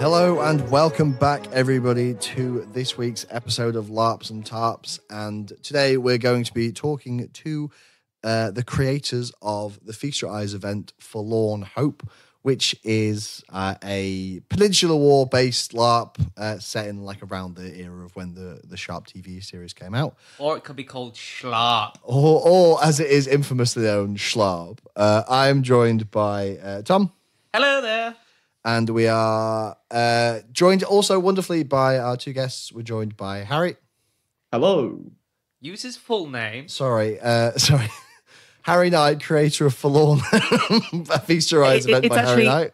Hello and welcome back, everybody, to this week's episode of LARPs and TARPs. And today we're going to be talking to uh, the creators of the Feast Your Eyes event, Forlorn Hope, which is uh, a Peninsular War based LARP uh, set in like around the era of when the, the Sharpe TV series came out. Or it could be called Schlarp. Or, or as it is infamously known, Schlarb. Uh, I'm joined by uh, Tom. Hello there. And we are uh, joined also wonderfully by our two guests. We're joined by Harry. Hello. Use his full name. Sorry, uh, sorry. Harry Knight, creator of Forlorn, a Feast Your Eyes It- event it's by Harry Knight.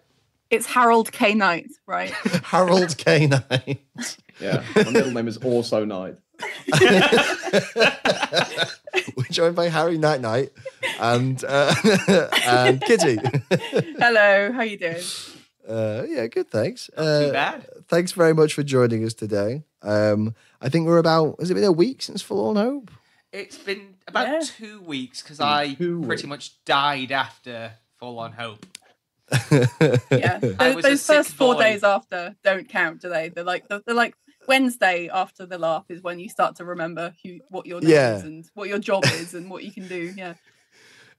It's Harold K. Knight, right? Harold K. Knight. Yeah, my middle name is also Knight. We're joined by Harry Knight Knight and, uh, and Kitty. Hello, how you doing? Uh, yeah, good, thanks. Not Uh, too bad. thanks very much for joining us today. Um, I think we're about, has it been a week since Forlorn Hope? It's been about Yeah. two weeks because I two pretty much died after Forlorn Hope. Yeah, those, those sick first four boy. days after don't count, do they? They're like they're, they're like Wednesday after the laugh is when you start to remember who what your name Yeah. is and what your job is and what you can do. Yeah,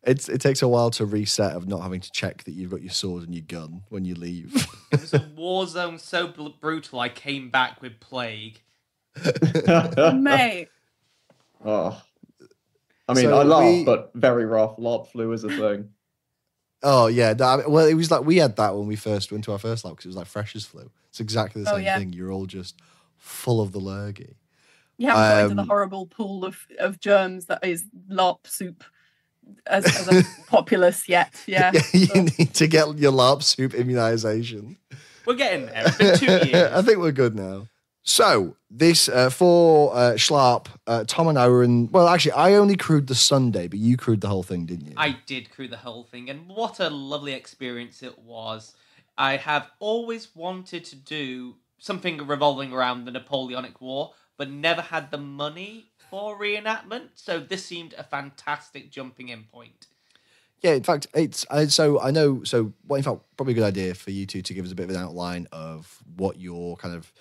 It's it takes a while to reset of not having to check that you've got your sword and your gun when you leave. It was a war zone so bl- brutal I came back with plague. mate. oh. I mean, So I laugh, we- but very rough. LARP flu is a thing. oh yeah, no, I mean, well it was like we had that when we first went to our first LARP because it was like fresh as flu. It's exactly the Oh, same yeah. thing. You're all just full of the lurgy. You haven't got into the Um, horrible pool of, of germs that is LARP soup as, as a populace yet. Yeah. you but- need to get your LARP soup immunization. We're getting there. It's been two years. I think we're good now. So this uh, for uh, Schlarp, uh, Tom and I were in. Well, actually, I only crewed the Sunday, but you crewed the whole thing, didn't you? I did crew the whole thing, and what a lovely experience it was. I have always wanted to do something revolving around the Napoleonic War, but never had the money for reenactment, so this seemed a fantastic jumping in point. Yeah, in fact, it's I, so I know. So, well, in fact, probably a good idea for you two to give us a bit of an outline of what your kind of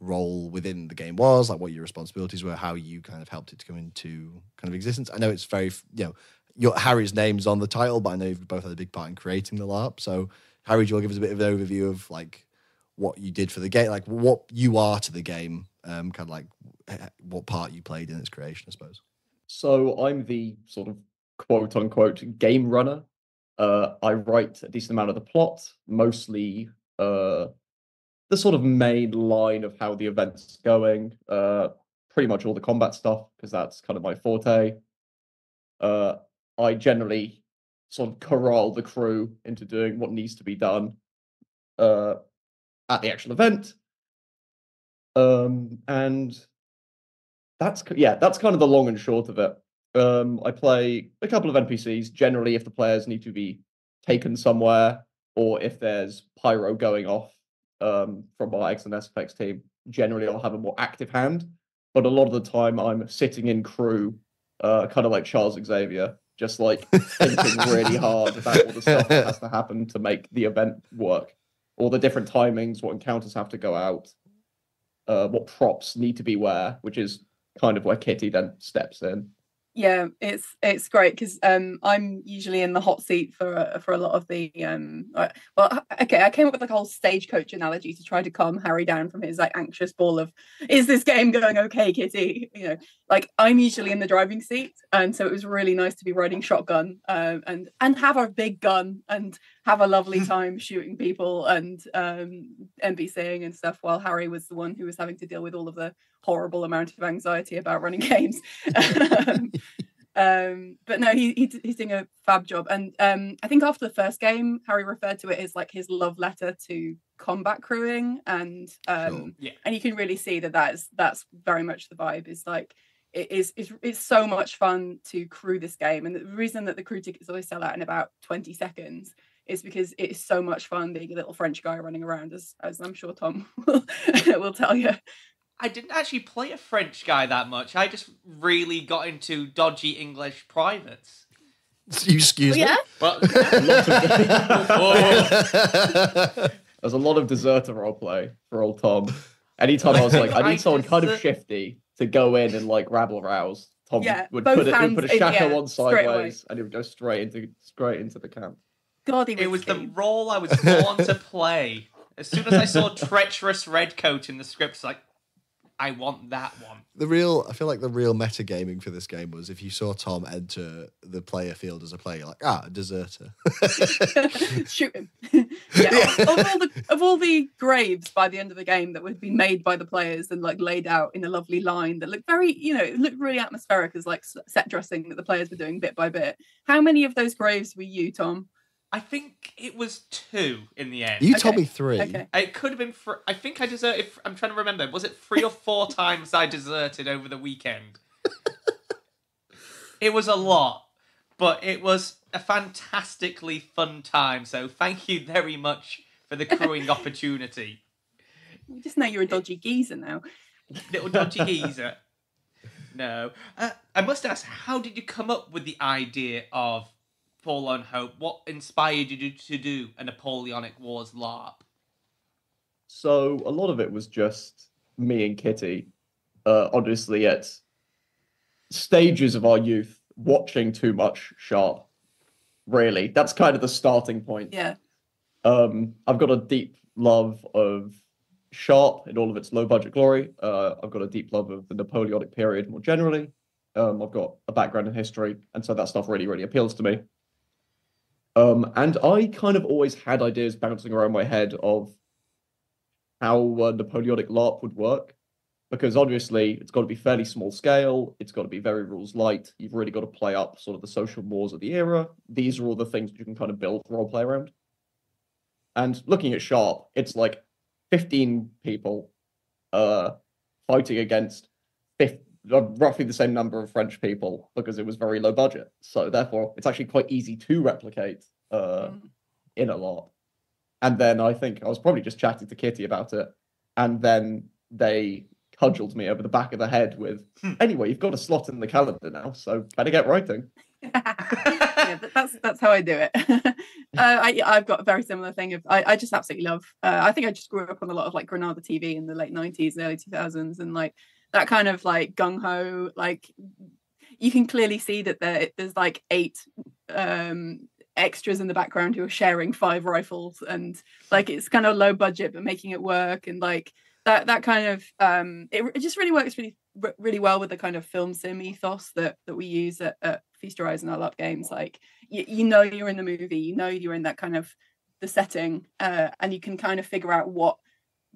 role within the game was, like what your responsibilities were, how you kind of helped it to come into kind of existence. I know it's very, you know, your Harry's name's on the title, but I know you've both had a big part in creating the LARP. So, Harry, do you want to give us a bit of an overview of like what you did for the game, like what you are to the game, um, kind of like eh, what part you played in its creation, I suppose. So I'm the sort of quote unquote game runner. Uh, I write a decent amount of the plot, mostly uh, the sort of main line of how the event's going. Uh, pretty much all the combat stuff because that's kind of my forte. Uh, I generally sort of corral the crew into doing what needs to be done uh, at the actual event. Um, and that's yeah, that's kind of the long and short of it. Um, I play a couple of NPCs. Generally, if the players need to be taken somewhere, or if there's pyro going off um, from our X and SFX team, generally I'll have a more active hand. But a lot of the time, I'm sitting in crew, uh, kind of like Charles Xavier, just like thinking really hard about all the stuff that has to happen to make the event work, all the different timings, what encounters have to go out, uh, what props need to be where, which is kind of where Kitty then steps in. Yeah, it's it's great because um, I'm usually in the hot seat for a- for a lot of the um. uh, Well, okay, I came up with like a whole stagecoach analogy to try to calm Harry down from his like anxious ball of, "Is this game going okay, Kitty?" You know, like I'm usually in the driving seat, and so it was really nice to be riding shotgun um, and and have a big gun and have a lovely time shooting people and um NPCing and stuff while Harry was the one who was having to deal with all of the horrible amount of anxiety about running games. um, um, but no, he, he he's doing a fab job, and um, I think after the first game, Harry referred to it as like his love letter to combat crewing, and um, Sure. Yeah. and you can really see that that's that's very much the vibe. Is like it is it's, it's so much fun to crew this game, and the reason that the crew tickets always sell out in about twenty seconds is because it is so much fun being a little French guy running around, as as I'm sure Tom will, will tell you. I didn't actually play a French guy that much. I just really got into dodgy English privates. You excuse oh, yeah, me. Oh. There's a lot of deserter roleplay for old Tom. Anytime I was like, I I need someone kind of shifty to go in and like rabble rouse. Tom Yeah, would put it, would put a hands shadow on sideways, and he would go straight into straight into the camp. God, he was, It was the role I was born to play. As soon as I saw treacherous redcoat in the script, it's like, I want that one. The real, I feel like the real metagaming for this game was if you saw Tom enter the player field as a player, you're like, ah, a deserter. Shoot him. yeah. Of, of all the of all the graves by the end of the game that would be made by the players and like laid out in a lovely line that looked very, you know, it looked really atmospheric as like set dressing that the players were doing bit by bit. How many of those graves were you, Tom? I think it was two in the end. You Okay, told me three. Okay. It could have been. Fr- I think I deserted. I'm trying to remember. Was it three or four times I deserted over the weekend? it was a lot, but it was a fantastically fun time. So thank you very much for the crewing opportunity, We just know you're a dodgy geezer now. little dodgy geezer. No, uh, I must ask. How did you come up with the idea of Forlorn Hope? What inspired you to do a Napoleonic Wars LARP? So a lot of it was just me and Kitty, uh, honestly, at stages of our youth, watching too much Sharpe. Really, that's kind of the starting point. Yeah. Um, I've got a deep love of Sharpe in all of its low budget glory. Uh, I've got a deep love of the Napoleonic period more generally. Um, I've got a background in history, and so that stuff really, really appeals to me. Um, and I kind of always had ideas bouncing around my head of how a Napoleonic LARP would work, because obviously it's got to be fairly small scale. It's got to be very rules light. You've really got to play up sort of the social mores of the era. These are all the things that you can kind of build role play around. And looking at Sharpe, it's like 15 people uh, fighting against 50, uh, roughly the same number of French people because it was very low budget. So therefore, it's actually quite easy to replicate uh, Mm. in a lot. And then I think I was probably just chatting to Kitty about it, and then they cudgeled me over the back of the head with, Hmm. "Anyway, you've got a slot in the calendar now, so better get writing." yeah, that's that's how I do it. uh, I I've got a very similar thing of I, I just absolutely love. Uh, I think I just grew up on a lot of like Granada TV in the late nineties, early two thousands, and like that kind of like gung ho. Like you can clearly see that there there's like eight um extras in the background who are sharing five rifles and like it's kind of low budget but making it work and like that that kind of um it, it just really works really really well with the kind of film sim ethos that that we use at, at Feast and our LARP games like you, you know you're in the movie you know you're in that kind of the setting uh and you can kind of figure out what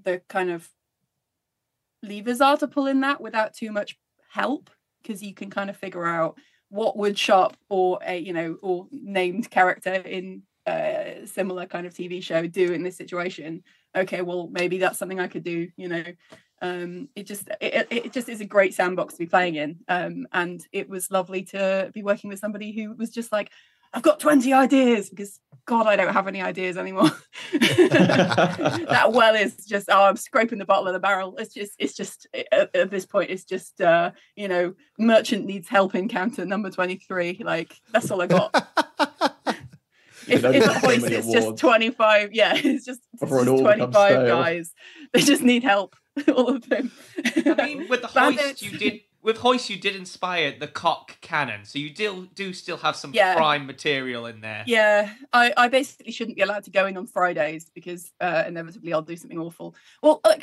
the kind of levers are to pull in that without too much help because you can kind of figure out what would Sharpe or a you know or named character in a similar kind of tv show do in this situation. Okay well maybe that's something i could do you know? Um it just it, it just is a great sandbox to be playing in. Um and it was lovely to be working with somebody who was just like i've got 20 ideas because god i don't have any ideas anymore. That well is just oh i'm scraping the bottom of the barrel. It's just it's just at, at this point it's just uh you know merchant needs help encounter number 23 like that's all i got. You if, can if so hoist many it's just 25 yeah it's just, it's just 25 guys. They just need help all of them. I mean, with the Bandits. hoist, you did with hoist, you did inspire the cock cannon, so you do do still have some Yeah. prime material in there. Yeah, I, I basically shouldn't be allowed to go in on Fridays because uh, inevitably I'll do something awful. Well, uh,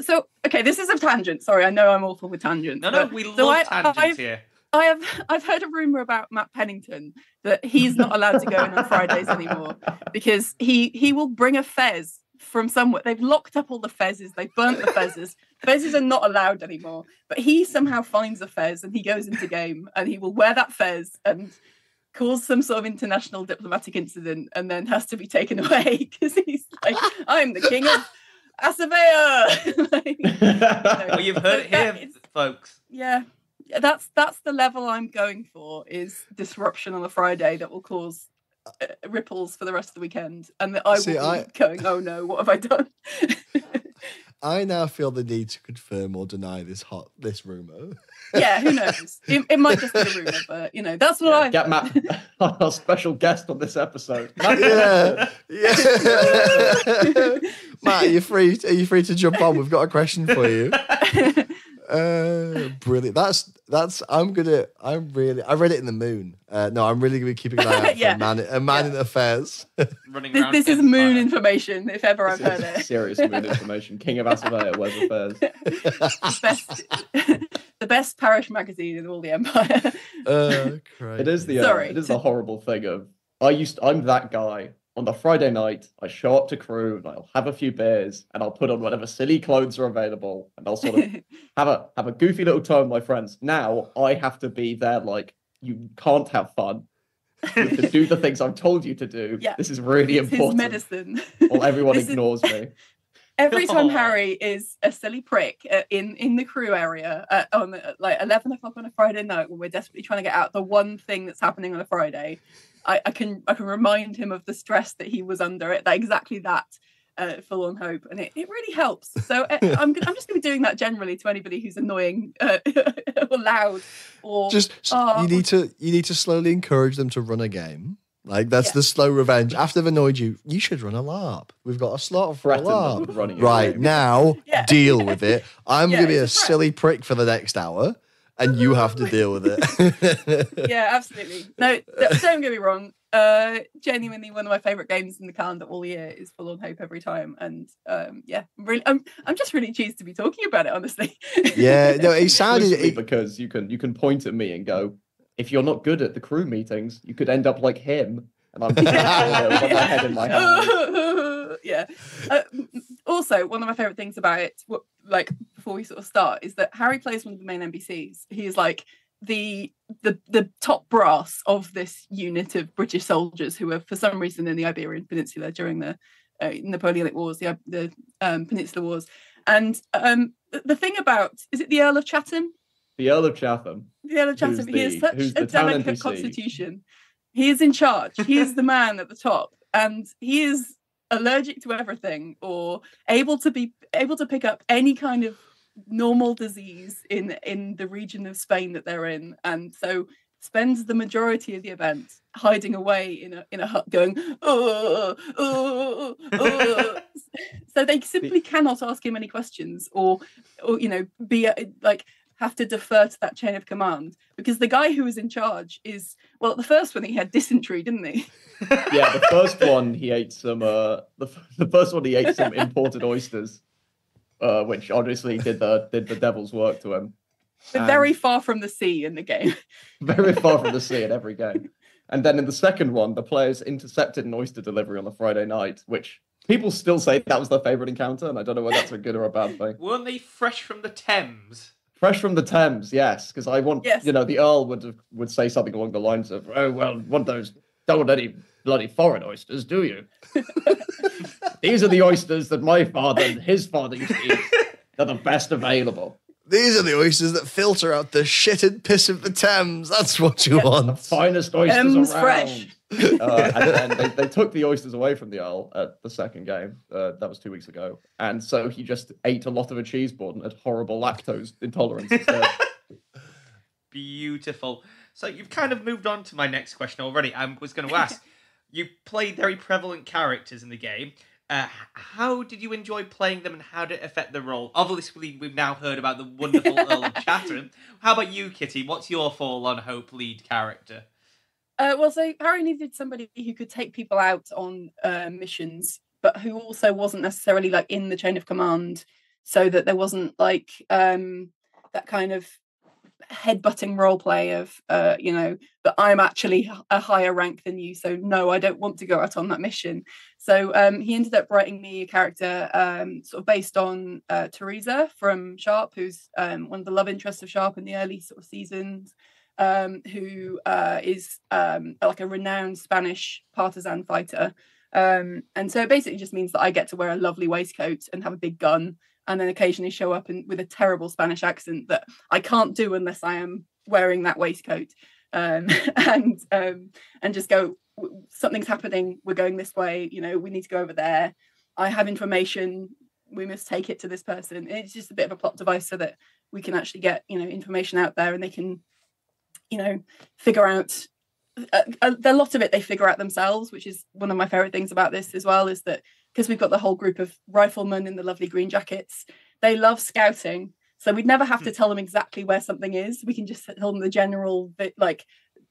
so okay, this is a tangent. Sorry, I know I'm awful with tangents. No, no, we so love I- tangents I've- here. I have I've heard a rumor about Matt Pennington that he's not allowed to go in on Fridays anymore because he he will bring a fez from somewhere. They've locked up all the fezzes. They've burnt the fezzes. Fezzes are not allowed anymore. But he somehow finds a fez and he goes into game and he will wear that fez and cause some sort of international diplomatic incident and then has to be taken away because he's like, I'm the king of Asavea. Like, Well, you've heard it here, is- folks. yeah Yeah, that's that's the level i'm going for is disruption on a friday that will cause uh, ripples for the rest of the weekend and that i See, will be I- going oh no what have i done I now feel the need to confirm or deny this hot this rumor. Yeah, who knows? It, it might just be a rumor, but you know that's what I Get Matt, our special guest on this episode. Matt yeah, yeah. Matt, are you free? Are you free to jump on? We've got a question for you. Uh, brilliant. That's that's. I'm gonna. I'm really. I read it in the moon. Uh, no, I'm really gonna be keeping an eye out for Yeah. a man. A man in affairs. Running this, around this is moon fire. information, if ever I've heard it. Serious moon information. King of Asavea, Web Affairs. the best, the best parish magazine in all the empire. Uh. It is the uh, Sorry, it is to- the horrible thing of I used I'm that guy on the Friday night. I show up to crew and I'll have a few beers and I'll put on whatever silly clothes are available and I'll sort of have a have a goofy little time with my friends. Now I have to be there like you can't have fun. You have to do the things I've told you to do. Yeah. This is really it's his important. medicine. Or everyone This is- ignores me. Every time Aw. Harry is a silly prick uh, in in the crew area uh, on uh, like eleven o'clock on a Friday night when we're desperately trying to get out the one thing that's happening on a Friday, I, I can I can remind him of the stress that he was under it. That exactly that uh, Forlorn Hope, and it, it really helps. So uh, I'm gonna- I'm just going to be doing that generally to anybody who's annoying uh, or loud or Just Oh. you need to you need to slowly encourage them to run a game. Like that's Yeah. the slow revenge. After they've annoyed you, you should run a LARP. We've got a slot for a Threaten them LARP. running Right game. now, Yeah. deal with it. I'm Yeah, gonna be a a silly prick for the next hour, and you have to deal with it. yeah, absolutely. No, don't get me wrong. Uh, genuinely, one of my favorite games in the calendar all year is Forlorn Hope every time, and um, yeah, I'm really, I'm, I'm just really cheesed to be talking about it. Honestly. yeah, no, it sounded. It, because you can you can point at me and go, if you're not good at the crew meetings, you could end up like him. And I'm just like, "Oh, with my head in my hand. Yeah. Uh, also, one of my favorite things about it, what, like before we sort of start, is that Harry plays one of the main NPCs. He is like the the the top brass of this unit of British soldiers who were, for some reason, in the Iberian Peninsula during the uh, Napoleonic Wars, the the um, Peninsula Wars. And um, the, thing about is it the Earl of Chatham? The Earl of Chatham. The Earl of Chatham. he is such a delicate NPC? constitution. He is in charge. He is the man at the top, and he is allergic to everything, or able to be able to pick up any kind of normal disease in in the region of Spain that they're in, and so spends the majority of the event hiding away in a in a hut, going oh, oh, oh. oh, oh, oh so they simply cannot ask him any questions, or or you know be like have to defer to that chain of command because the guy who was in charge is well the first one he had dysentery didn't he Yeah, the first one he ate some. Uh, the, the first one he ate some imported oysters, uh, which obviously did the did the devil's work to him. They're And very far from the sea in the game very far from the sea in every game. And then in the second one, the players intercepted an oyster delivery on the Friday night, which people still say that was their favorite encounter, and I don't know whether that's a good or a bad thing. Weren't they fresh from the Thames? Fresh from the Thames, yes, because I want, Yes. you know, the Earl would have, would say something along the lines of, "Oh well, want those don't want any bloody foreign oysters, do you? These are the oysters that my father and his father used to eat. They're the best available. these are the oysters that filter out the shit and piss of the Thames. That's what you The want. The finest oysters Thames around." fresh. Uh, and, and they, they took the oysters away from the Earl at the second game. Uh, that was two weeks ago, and so he just ate a lot of a cheese board and had horrible lactose intolerance. Beautiful. So you've kind of moved on to my next question already. I was going to ask. you played very prevalent characters in the game. Uh, how did you enjoy playing them, and how did it affect the role? Obviously, we've now heard about the wonderful Earl of Chatham. How about you, Kitty? What's your Forlorn Hope lead character? Uh, well so harry needed somebody who could take people out on uh, missions but who also wasn't necessarily like in the chain of command so that there wasn't like um that kind of headbutting role play of uh you know that i'm actually a higher rank than you so no i don't want to go out on that mission. So um he ended up writing me a character um sort of based on uh teresa from Sharpe who's um one of the love interests of Sharpe in the early sort of seasons um who uh is um like a renowned spanish partisan fighter um and so it basically just means that i get to wear a lovely waistcoat and have a big gun and then occasionally show up in, with a terrible Spanish accent that I can't do unless I am wearing that waistcoat, um, and um, and just go. Something's happening. We're going this way. You know, we need to go over there. I have information we must take it to this person. It's just a bit of a plot device so that we can actually get you know information out there and they can you know figure out uh, a, a lot of it they figure out themselves which is one of my favorite things about this as well is that because we've got the whole group of riflemen in the lovely green jackets they love scouting so we'd never have to tell them exactly where something is we can just tell them the general like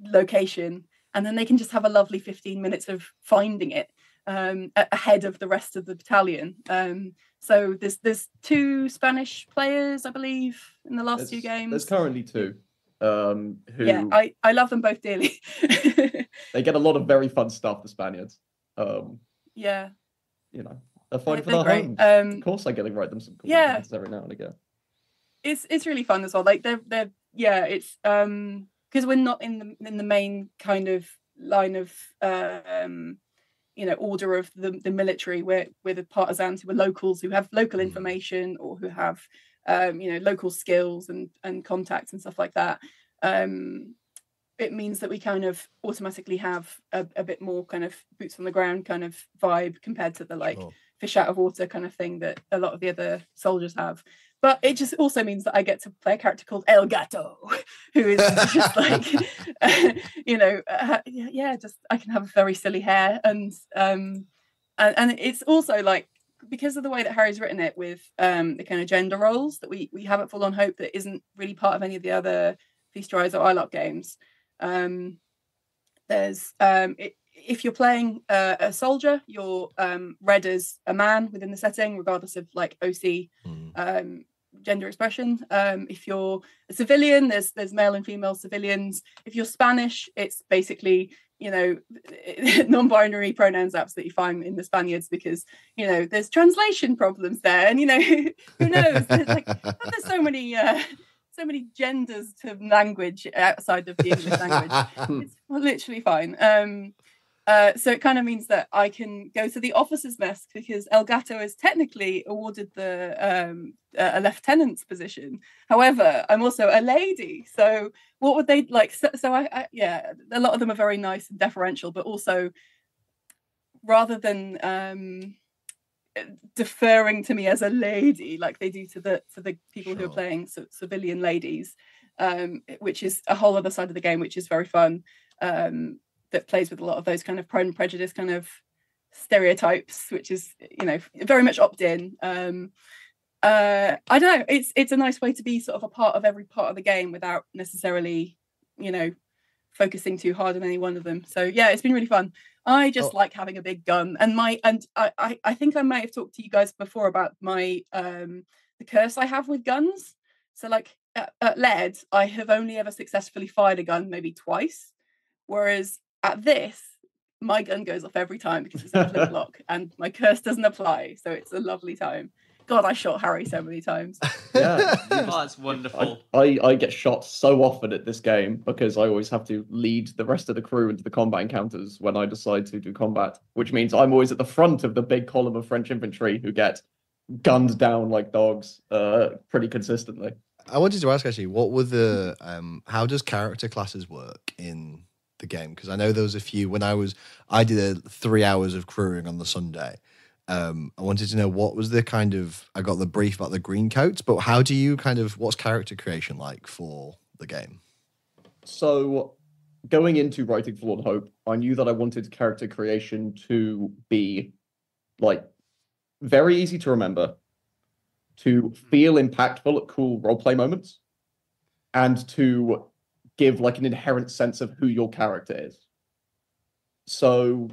location and then they can just have a lovely 15 minutes of finding it um, ahead of the rest of the battalion. Um, so there's there's two Spanish players, I believe, in the last There's, two games. there's currently two. Um, who yeah, I, I love them both dearly. they get a lot of very fun stuff. The Spaniards, um, yeah, you know, they're fighting for their homes. Um, of course, I get to write them some cool yeah. things every now and again. it's it's really fun as well. Like they're they're yeah, it's um because we're not in the in the main kind of line of um you know order of the, the military we're we're the partisans who are locals who have local Mm. information or who have um you know local skills and and contacts and stuff like that um it means that we kind of automatically have a, a bit more kind of boots on the ground kind of vibe compared to the like Sure. fish out of water kind of thing that a lot of the other soldiers have. But it just also means that I get to play a character called El Gato, who is just like, you know, uh, yeah, just I can have very silly hair, and um, and, and it's also like because of the way that Harry's written it with um the kind of gender roles that we we have at Forlorn Hope that isn't really part of any of the other Feast Eyes or ILOC games. Um, there's um it, if you're playing uh, a soldier, you're um, read as a man within the setting, regardless of like OC Mm. um, gender expression. Um, if you're a civilian, there's there's male and female civilians. If you're Spanish, it's basically you know non-binary pronouns absolutely fine in the Spaniards because you know there's translation problems there, and you know who knows? There's like there's so many. Uh, so many genders to language outside of the English language it's literally fine. Um, uh, so it kind of means that I can go to the officer's mess because El Gato is technically awarded the um, a lieutenant's position. However, I'm also a lady. So what would they like? So, so I, I, yeah, a lot of them are very nice and deferential, but also rather than um, deferring to me as a lady like they do to the to the people who are playing c- civilian ladies um, which is a whole other side of the game, which is very fun. Um, that plays with a lot of those kind of pride and prejudice kind of stereotypes, which is you know very much opt in. Um, uh, I don't know. It's it's a nice way to be sort of a part of every part of the game without necessarily, you know, focusing too hard on any one of them. So yeah, it's been really fun. I just Oh. like having a big gun, and my and I, I I think I might have talked to you guys before about my um the curse I have with guns. So like at, at LED, I have only ever successfully fired a gun maybe twice, whereas at this, my gun goes off every time because it's a flintlock, and my curse doesn't apply. So it's a lovely time. God, I shot Harry so many times. Yeah. Oh, that's I, wonderful. I, I get shot so often at this game because I always have to lead the rest of the crew into the combat encounters when I decide to do combat, which means I'm always at the front of the big column of French infantry who get gunned down like dogs uh, pretty consistently. I wanted to ask actually, what were the um how does character classes work in the game? Because I know there was a few when I was I did a three hours of crewing on the Sunday. Um, I wanted to know what was the kind of I got the brief about the green coats, but how do you kind of what's character creation like for the game? So, going into writing Forlorn Hope, I knew that I wanted character creation to be like very easy to remember, to feel impactful at cool roleplay moments, and to give like an inherent sense of who your character is. So,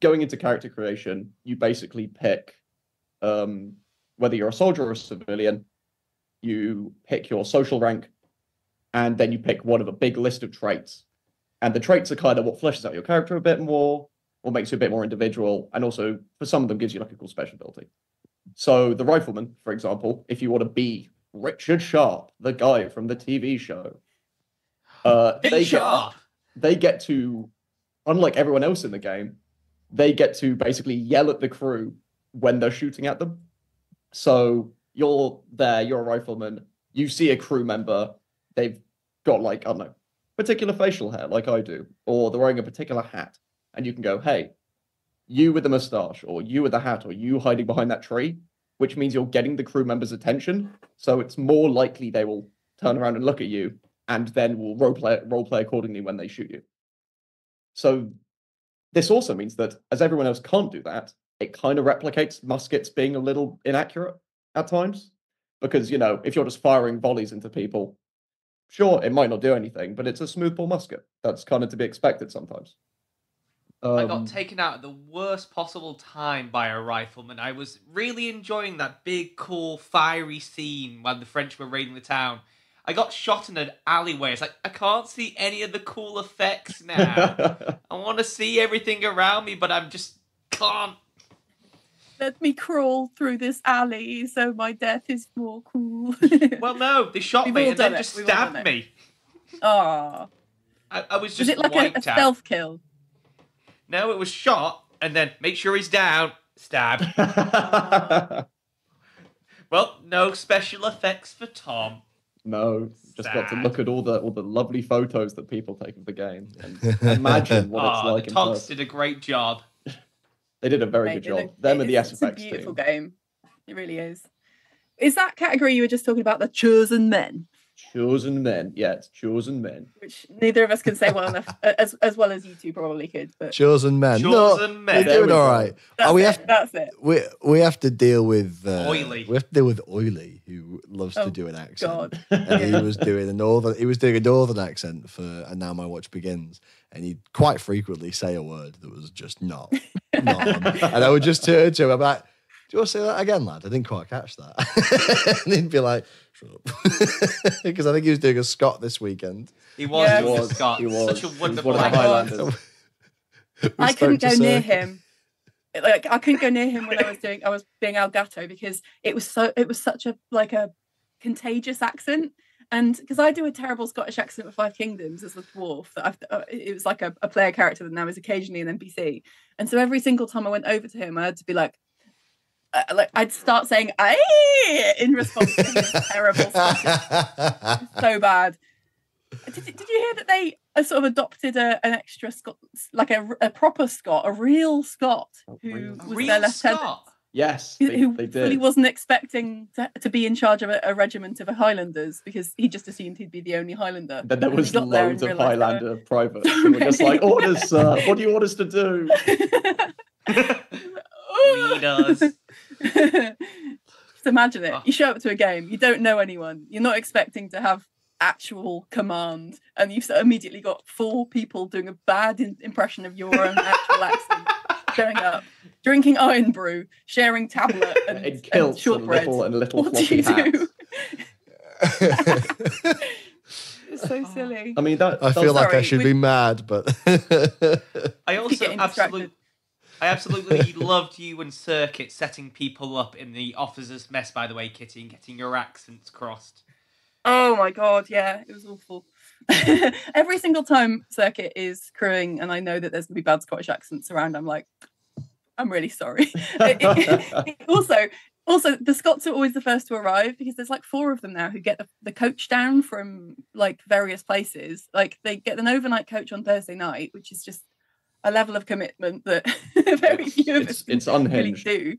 going into character creation, you basically pick um, whether you're a soldier or a civilian, you pick your social rank, and then you pick one of a big list of traits. And the traits are kind of what fleshes out your character a bit more, or makes you a bit more individual, and also for some of them gives you like a cool special ability. So the rifleman, for example, if you want to be Richard Sharpe, the guy from the TV show, uh, they get they get to, unlike everyone else in the game, they get to basically yell at the crew when they're shooting at them. So you're there, you're a rifleman, you see a crew member, they've got like, I don't know, particular facial hair like I do, or they're wearing a particular hat, and you can go, hey, you with the mustache, or you with the hat, or you hiding behind that tree, which means you're getting the crew members' attention. So it's more likely they will turn around and look at you, and then will role play role play accordingly when they shoot you. So this also means that as everyone else can't do that, it kind of replicates muskets being a little inaccurate at times. Because you know, if you're just firing volleys into people, sure, it might not do anything, but it's a smoothbore musket. That's kind of to be expected sometimes. I Um, got taken out at the worst possible time by a rifleman. I was really enjoying that big, cool, fiery scene when the French were raiding the town. I got shot in an alleyway. It's like I can't see any of the cool effects now. I want to see everything around me, but I'm just can't. Let me crawl through this alley so my death is more cool. Well, no, they shot We've me and then it. just We've stabbed me. Aw. I, I was Was just it like a, a wiped stealth kill? No, it was shot and then make sure he's down. Stab. well, no special effects for Tom. No, just got to look at all the all the lovely photos that people take of the game and imagine what it's Ah, like the in Togs did a great job. They did a very Mate, good job. look- Them and the is- it's a beautiful team. game. It really is. Is that category you were just talking about the chosen men, Chosen men. Yeah, it's chosen men. which neither of us can say well enough, as as well as you two probably could. But Chosen men. Chosen no, men. We're doing we all go. right. that's, Oh, we it, have- that's it. We we have to deal with uh, Oily. We have to deal with Oily, who loves Oh, to do an accent. God. and he was doing a northern he was doing a northern accent for and now my watch begins and he'd quite frequently say a word that was just not not on. and i would just turn to him i'm like do you want to say that again lad i didn't quite catch that and he'd be like shut up because i think he was doing a scott this weekend He was Yeah. He was, Scott. he was. Such a wonderful one of the my actor. God. Highlanders. I couldn't go near him. Like I couldn't go near him when I was doing I was being Elgato because it was so it was such a like a contagious accent. And because I do a terrible Scottish accent with Five Kingdoms as a dwarf, that I've, uh, it was like a, a player character that now is occasionally an NPC. And so every single time I went over to him, I had to be like, like I'd start saying "aye" in response to his terrible Scottish so bad. Did, did you hear that they uh, sort of adopted a, an extra Scot, like a, a proper Scot, a real Scot, A who real- was Real their lieutenant, Scott. Yes, who, they, who they fully did. wasn't expecting to, to be in charge of a, a regiment of Highlanders because he just assumed he'd be the only Highlander. Then there was got there loads of realised there Highlander privates so who were just like, orders, sir. What do you want us to do? Lead us. Just imagine it. Oh. You show up to a game, you don't know anyone, you're not expecting to have actual command, and you've immediately got four people doing a bad in- impression of your own actual accent, showing up, drinking Irn-Bru, sharing tablet and, In and kilts and shortbread. little and little What do floppy you hats. do? It's so ah. silly. I mean, that. i feel was- like i should we- be mad but I also absolutely, distracted. I absolutely loved you and Circuit setting people up in the officers' mess. By the way, Kitty, and getting your accents crossed. Oh my god, yeah, it was awful. Every single time Circuit is crewing, and I know that there's gonna be bad Scottish accents around, I'm like, I'm really sorry. It- it- it also, also the Scots are always the first to arrive because there's like four of them now who get the, the coach down from like various places. Like they get an overnight coach on Thursday night, which is just a level of commitment that very It's- few of it's- us it's unhinged. really do.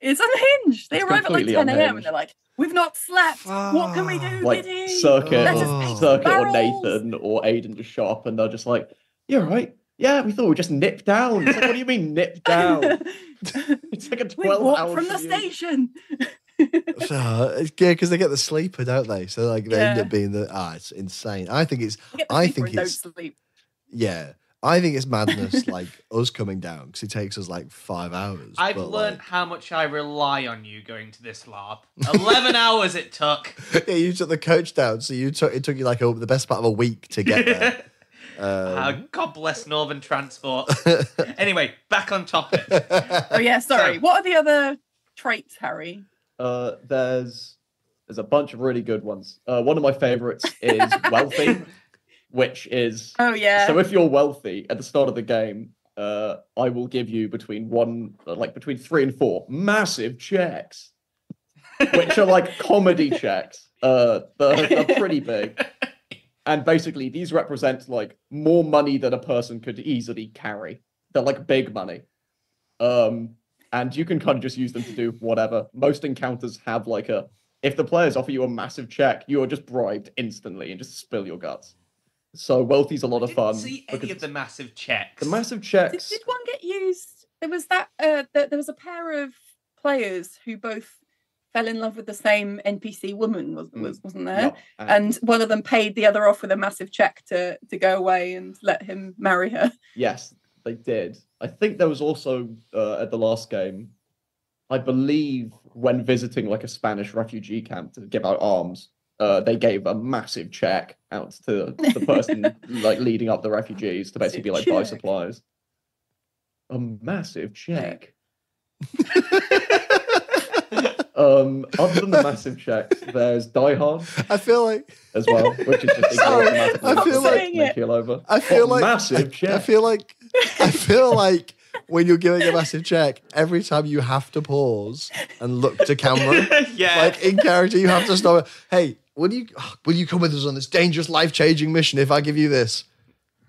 It's unhinged. They It's arrive at like 10 a.m. and they're like, "We've not slept. What can we do, like Giddy? Circuit, Oh. paint Circuit or. Nathan or Aiden just show up and they're just like, "You're right. Yeah, we thought we'd just nip down." It's like, what do you mean nip down? It's like a we twelve walk hour from the commute. station. Uh, it's- yeah, because they get the sleeper, don't they? So like they end up being the ah, it's insane. I think it's I think and don't it's- sleep. yeah, I think it's madness like us coming down because it takes us like five hours. I've but, learned like- how much I rely on you going to this LARP. Eleven hours it took. yeah, you took the coach down, so you took it took you like a, the best part of a week to get there. Ah, Um, God bless Northern Transport. anyway, back on topic. Oh yeah, sorry. So- what are the other traits, Harry? Uh, there's there's a bunch of really good ones. Uh, one of my favorites is wealthy, which is Oh yeah. so if you're wealthy at the start of the game, uh, I will give you between one, like between three and four massive checks, which are like comedy checks. Uh, they're, they're pretty big, and basically these represent like more money than a person could easily carry. They're like big money. Um, and you can kind of just use them to do whatever. Most encounters have like a if the players offer you a massive check, you are just bribed instantly and just spill your guts. So wealthy's a lot of fun. see any of the massive checks. the massive checks. did one get used? There was that. Uh, th- there was a pair of players who both fell in love with the same NPC woman. Was, Mm, was wasn't there? yeah, And one of them paid the other off with a massive check to to go away and let him marry her. Yes, they did. I think there was also uh, at the last game, I believe, when visiting like a Spanish refugee camp to give out arms, uh, they gave a massive check out to the person like leading up the refugees to basically be like buy supplies. A massive check. um, other than the massive checks, there's Die Hard I feel like as well, which is just Sorry, I feel like- keel over. I feel What like massive I, I feel like I feel like when you're giving a massive check, every time you have to pause and look to camera, yeah. like in character, you have to stop. Hey, will you will you come with us on this dangerous, life changing mission if I give you this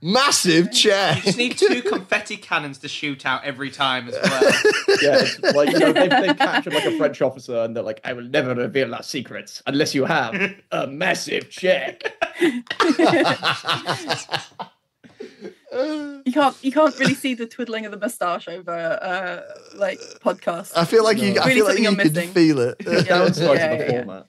massive check? you just need two confetti cannons to shoot out every time as well. yeah, it's like you know, they they captured like a French officer, and they're like, "I will never reveal our secrets unless you have a massive check." You can't you can't really see the twiddling of the moustache over uh like podcast. I feel like you. No. I Really feel like you can missing. feel it. It downsides Yeah, of the yeah, yeah. format.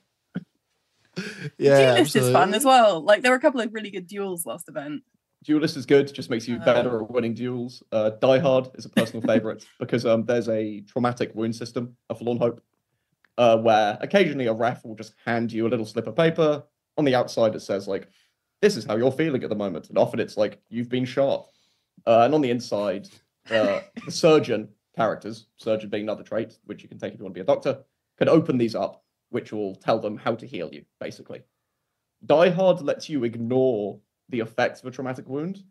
Yeah, Duelist is fun as well. Like there were a couple of really good duels last event. Duelist is good; just makes you better at winning duels. Uh, Die Hard is a personal favorite because um, there's a traumatic wound system, a forlorn hope, uh, where occasionally a ref will just hand you a little slip of paper. On the outside, it says like, "This is how you're feeling at the moment," and often it's like you've been shot. Uh, and on the inside, uh, the surgeon characters, surgeon being another trait, which you can take if you want to be a doctor, can open these up, which will tell them how to heal you, basically. Die Hard lets you ignore the effects of a traumatic wound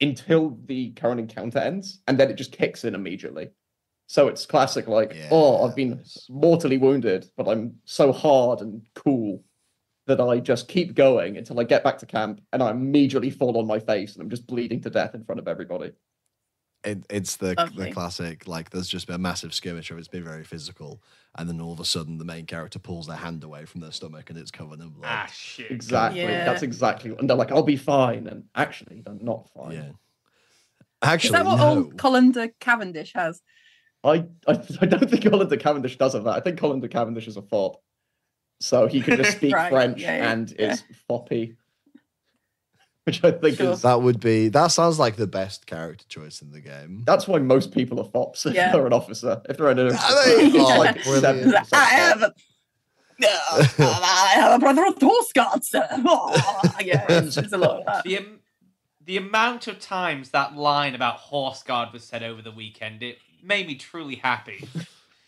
until the current encounter ends, and then it just kicks in immediately. So it's classic, like, oh, I've been mortally wounded, but I'm so hard and cool that I just keep going until I get back to camp and I immediately fall on my face and I'm just bleeding to death in front of everybody. It, it's the the classic. Like, there's just been a massive skirmish, or it's been very physical, and then all of a sudden, the main character pulls their hand away from their stomach, and it's covered in blood. ah, shit. Exactly. Yeah. That's exactly. And they're like, I'll be fine. And actually, they're not fine. yeah. Is Actually, that what no. old Colander Cavendish has? I, I I don't think Colander Cavendish does have that. I think Colander Cavendish is a fop. So he can just speak Right, French yeah, yeah, and yeah. is foppy. Which I think Sure. is That would be. That sounds like the best character choice in the game. that's why most people are fops if Yeah. they're an officer. If they're an Are officer, they? it's Oh, like brilliant. 70% I have fop. a, I have a brother of horse guard, sir. Oh, yeah, it's, it's a lot of that. The, am- the amount of times that line about horse guard was said over the weekend, it made me truly happy.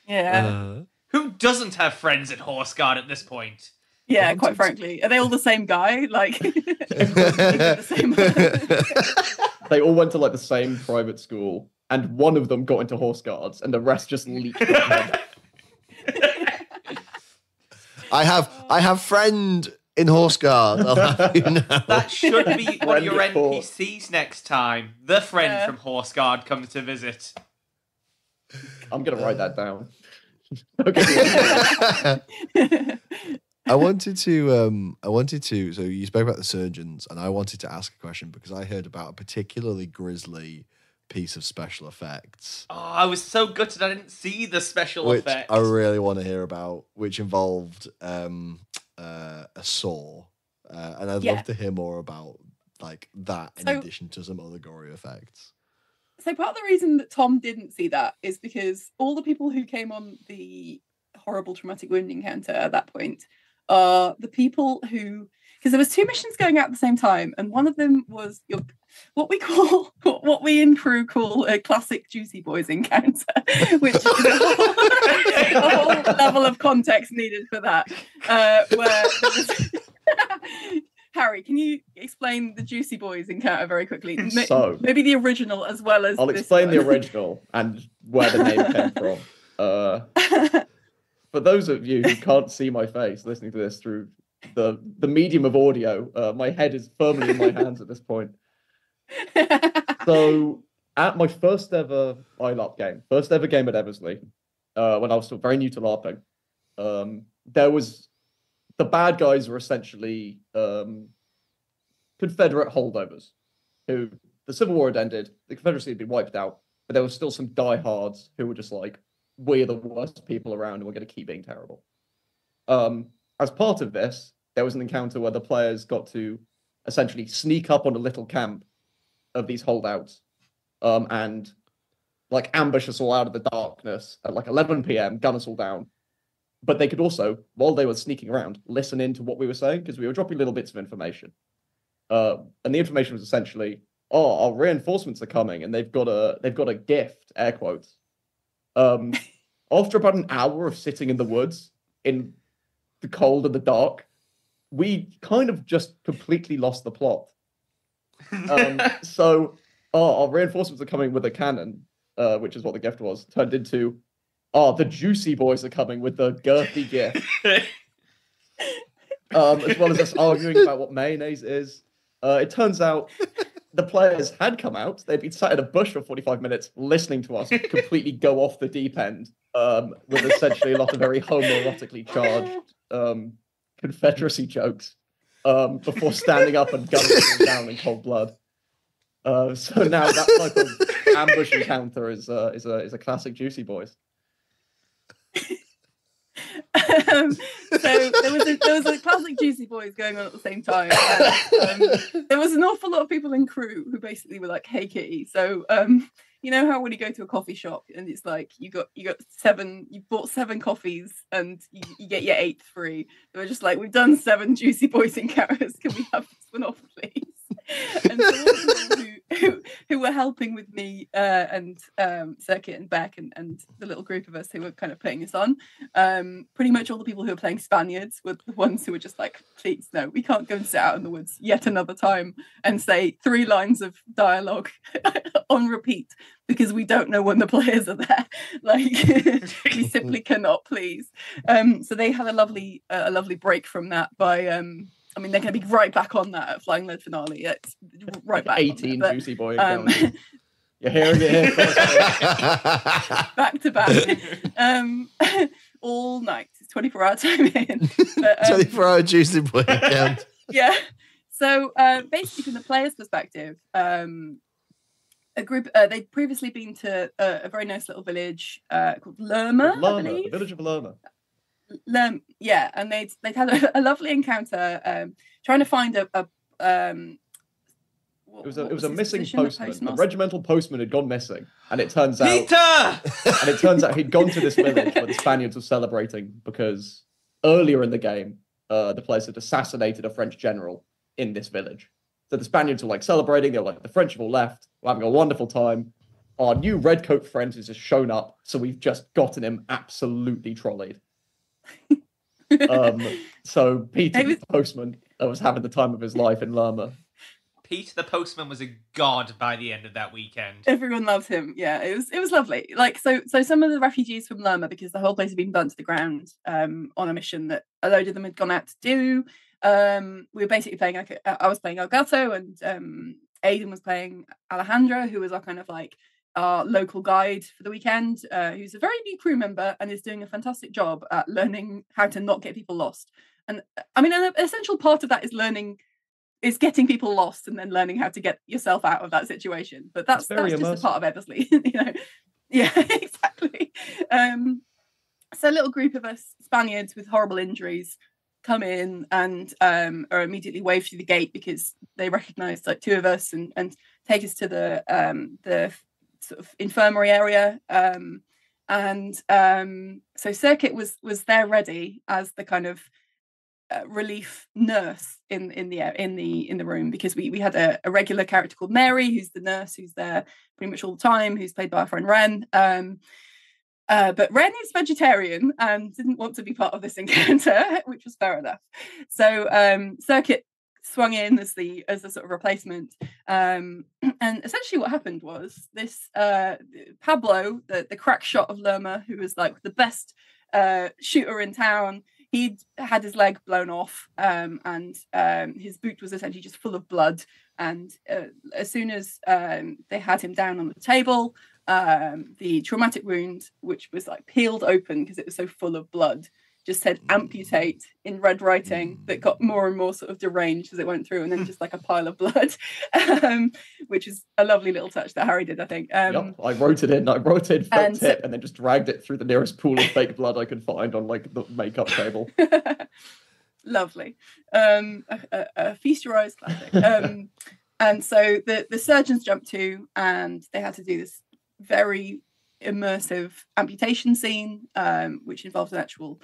Yeah, Uh, Who doesn't have friends at horse guard at this point? Yeah. Welcome Quite frankly, are they all the same guy? Like, the same. They all went to like the same private school, and one of them got into horse guards, and the rest just leaked. I have. I have friend in horse guard. I'll have you know. That should be one of your Friend at. NPCs next time. The friend Yeah. from horse guard comes to visit. I'm gonna write that down. okay. I wanted to um I wanted to so you spoke about the surgeons and I wanted to ask a question because I heard about a particularly grisly piece of special effects Oh, I was so gutted I didn't see the special which effects. I really want to hear about which involved um uh, a saw uh, and I'd Yeah. love to hear more about like that in So- addition to some other gory effects. so part of the reason that Tom didn't see that is because all the people who came on the horrible traumatic wound encounter at that point are the people who because there was two missions going out at the same time and one of them was your what we call what we in crew call a classic juicy boys encounter which is a whole, a whole level of context needed for that uh where was- Harry, can you explain the Juicy Boys encounter very quickly? Ma- So- maybe the original as well as. I'll explain the original and where the name came from. Uh, for those of you who can't see my face listening to this through the the medium of audio, uh, my head is firmly in my hands at this point. So at my first ever ILARP game, first ever game at Eversley, uh, when I was still very new to LARPing, um, there was the bad guys were essentially um, Confederate holdovers who the Civil War had ended, the Confederacy had been wiped out, but there were still some diehards who were just like, we're the worst people around and we're going to keep being terrible. Um, as part of this, there was an encounter where the players got to essentially sneak up on a little camp of these holdouts um, and like ambush us all out of the darkness at like 11 p.m., gun us all down. But they could also, while they were sneaking around, listen in to what we were saying because we were dropping little bits of information. Uh, and the information was essentially, "Oh, our reinforcements are coming, and they've got a they've got a gift." Air quotes. Um, after about an hour of sitting in the woods in the cold and the dark, we kind of just completely lost the plot. Um, so oh, our reinforcements are coming with a cannon, uh, which is what the gift was, turned into, oh, the juicy boys are coming with the girthy gift. um, as well as us arguing about what mayonnaise is. Uh, it turns out the players had come out. They'd been sat in a bush for 45 minutes listening to us completely go off the deep end um, with essentially a lot of very homoerotically charged um, Confederacy jokes um, before standing up and gunning them down in cold blood. Uh, so now that type of ambush encounter is uh, is a is a classic Juicy Boys. Um, so there was a, there was a classic Juicy Boys going on at the same time. And, um, there was an awful lot of people in crew who basically were like, "Hey, Kitty." So um, you know how when you go to a coffee shop and it's like you got you got seven, you bought seven coffees and you, you get your eighth free. They were just like, "We've done seven Juicy Boys encounters. Can we have this one off, please?" and who, who, who were helping with me uh, and um, Circuit and Beck and, and the little group of us who were kind of putting this on, um, pretty much all the people who were playing Spaniards were the ones who were just like, please, no, we can't go and sit out in the woods yet another time and say three lines of dialogue on repeat because we don't know when the players are there. Like we simply cannot, please. Um, so they had a lovely uh, a lovely break from that by um, I mean, they're going to be right back on that at Flying Lead finale. It's right back. 18 there, Juicy Boy. um, You're hearing it here back to back, um, all night. It's 24 hour time in. But, um, 24 hour juicy boy account. yeah. So uh, basically, from the player's perspective, um, a group uh, they'd previously been to a, a very nice little village uh, called Lerma, Lerma, the village of Lerma. Lem, yeah, and they'd they'd had a, a lovely encounter um, trying to find a, a um, what- It was a, it was a missing position? A postman. The postmaster? regimental postman had gone missing, and it turns out Peter! and it turns out he'd gone to this village where the Spaniards were celebrating because earlier in the game, uh, the players had assassinated a French general in this village. So the Spaniards were like celebrating. They were like, the French have all left. We're having a wonderful time. Our new redcoat friend has just shown up, so we've just gotten him absolutely trolleyed. Um, so Peter, was- the postman, was having the time of his life in Lerma. Pete the postman was a god by the end of that weekend. Everyone loved him. Yeah, it was it was lovely. Like so so some of the refugees from Lerma, because the whole place had been burnt to the ground um, on a mission that a load of them had gone out to do. Um, we were basically playing like a- I was playing Elgato and um, Aidan was playing Alejandra, who was our kind of like our local guide for the weekend, uh, who's a very new crew member and is doing a fantastic job at learning how to not get people lost. And uh, I mean, an essential part of that is learning is getting people lost and then learning how to get yourself out of that situation. But that's that's just a part of Eversley, you know. Yeah, exactly. Um, so a little group of us Spaniards with horrible injuries come in and um, are immediately waved through the gate because they recognise like two of us and and take us to the um, the sort of infirmary area. Um, and um, so Circuit was was there ready as the kind of uh, relief nurse in in the in the in the room because we we had a, a regular character called Mary who's the nurse who's there pretty much all the time who's played by our friend Ren um uh, but Ren is vegetarian and didn't want to be part of this encounter, which was fair enough. So um, Circuit swung in as the as the sort of replacement, um, and essentially what happened was this uh, Pablo, the the crack shot of Lerma, who was like the best uh, shooter in town, he'd had his leg blown off um, and um, his boot was essentially just full of blood. And uh, as soon as um, they had him down on the table, um, the traumatic wound, which was like peeled open because it was so full of blood, just said amputate in red writing that got more and more sort of deranged as it went through, and then just like a pile of blood, um, which is a lovely little touch that Harry did, I think. Um, yep, I wrote it in. I wrote it felt and so- tip and then just dragged it through the nearest pool of fake blood I could find on like the makeup table. Lovely. Um, a, a, a feast your eyes classic. Um, and so the the surgeons jumped to, and they had to do this very immersive amputation scene, um, which involved an actual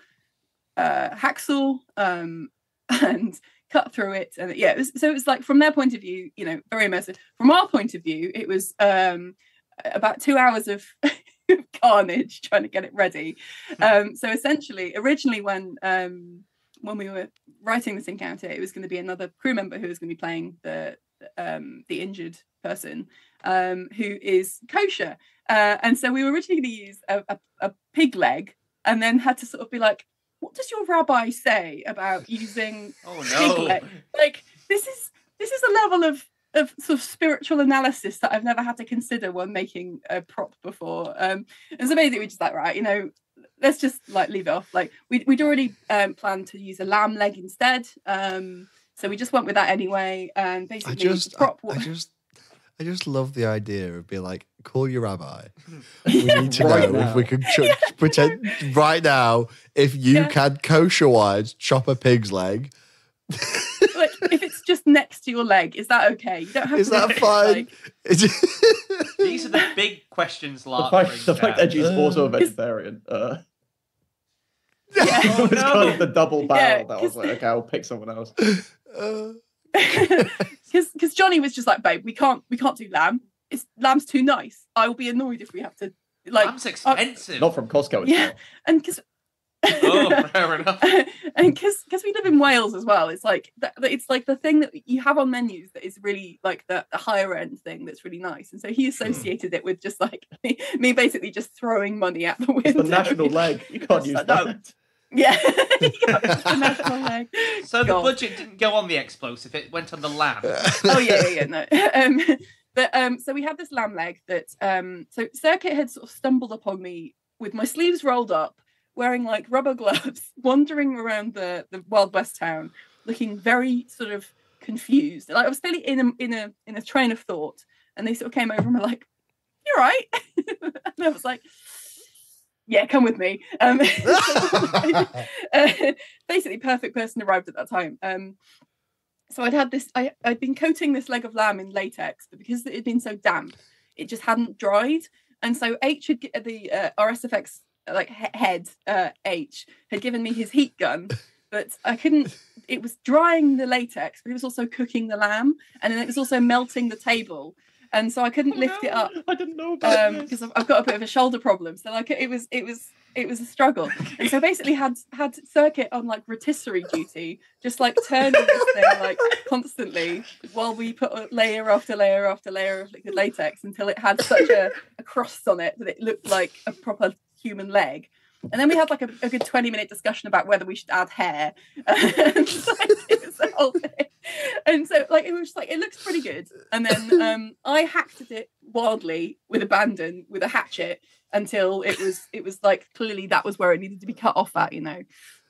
uh, hacksaw um, and cut through it. And yeah, it was, so it was like from their point of view, you know, very immersive. From our point of view, it was um, about two hours of carnage trying to get it ready. Um, so essentially, originally when um, when we were writing this encounter, it was going to be another crew member who was going to be playing the um, the injured person um, who is kosher. Uh, and so we were originally going to use a, a, a pig leg, and then had to sort of be like, "What does your rabbi say about using Oh no! Like this is this is a level of of sort of spiritual analysis that I've never had to consider when making a prop before. Um, and so basically, we just like right, you know, let's just like leave it off. Like we we'd already um, planned to use a lamb leg instead. Um, so we just went with that anyway. And I basically, just, the prop. I, I just, I just love the idea of being like, call your rabbi. We need to Right know if we can ch- pretend right now if you Yeah. can kosher wise chop a pig's leg. like if it's just next to your leg, is that okay? You don't have Is to that fine? like- These are the big questions The fact, brings the fact out. that she's also a vegetarian. vegetariarian. Uh, Yeah. Oh, it was kind of the double barrel Yeah, that I was 'cause- like, okay, I'll pick someone else. uh, because because Johnny was just like, babe, we can't we can't do lamb. It's lamb's too nice. I will be annoyed if we have to like Lamb's uh, expensive. Not from Costco. Yeah. not. and because oh, fair enough. and because because we live in Wales as well, it's like that, that- it's like the thing that you have on menus that is really like the, the higher end thing that's really nice. And so he hmm. associated it with just like me, me basically just throwing money at the It's window. the national leg. You can't use that. no. That. Yeah, It's the. So the budget didn't go on the explosive; it went on the lamb. oh yeah, yeah, yeah, no. Um, but um, so we had this lamb leg that um, so Circuit had sort of stumbled upon me with my sleeves rolled up, wearing like rubber gloves, wandering around the the Wild West town, looking very sort of confused. Like I was fairly in a in a in a train of thought, and they sort of came over and were like, "You're right," and I was like. Yeah, come with me. Um, uh, basically, perfect person arrived at that time. Um, so I'd had this, I, I'd been coating this leg of lamb in latex, but because it had been so damp, it just hadn't dried. And so H had the uh, RSFX like head uh, H had given me his heat gun, but I couldn't. It was drying the latex, but it was also cooking the lamb, and then it was also melting the table, and so I couldn't Oh, lift it up I didn't know about um because I've, I've got a bit of a shoulder problem. So like it was it was it was a struggle. And so basically had had circuit on like rotisserie duty just like turning this thing like constantly while we put layer after layer after layer of liquid latex until it had such a, a crust on it that it looked like a proper human leg. And then we had like a, a good 20 minute discussion about whether we should add hair. And so it was the whole thing and so like it was just like it looks pretty good. And then um i hacked at it wildly with abandon with a hatchet until it was it was like clearly that was where it needed to be cut off at you know?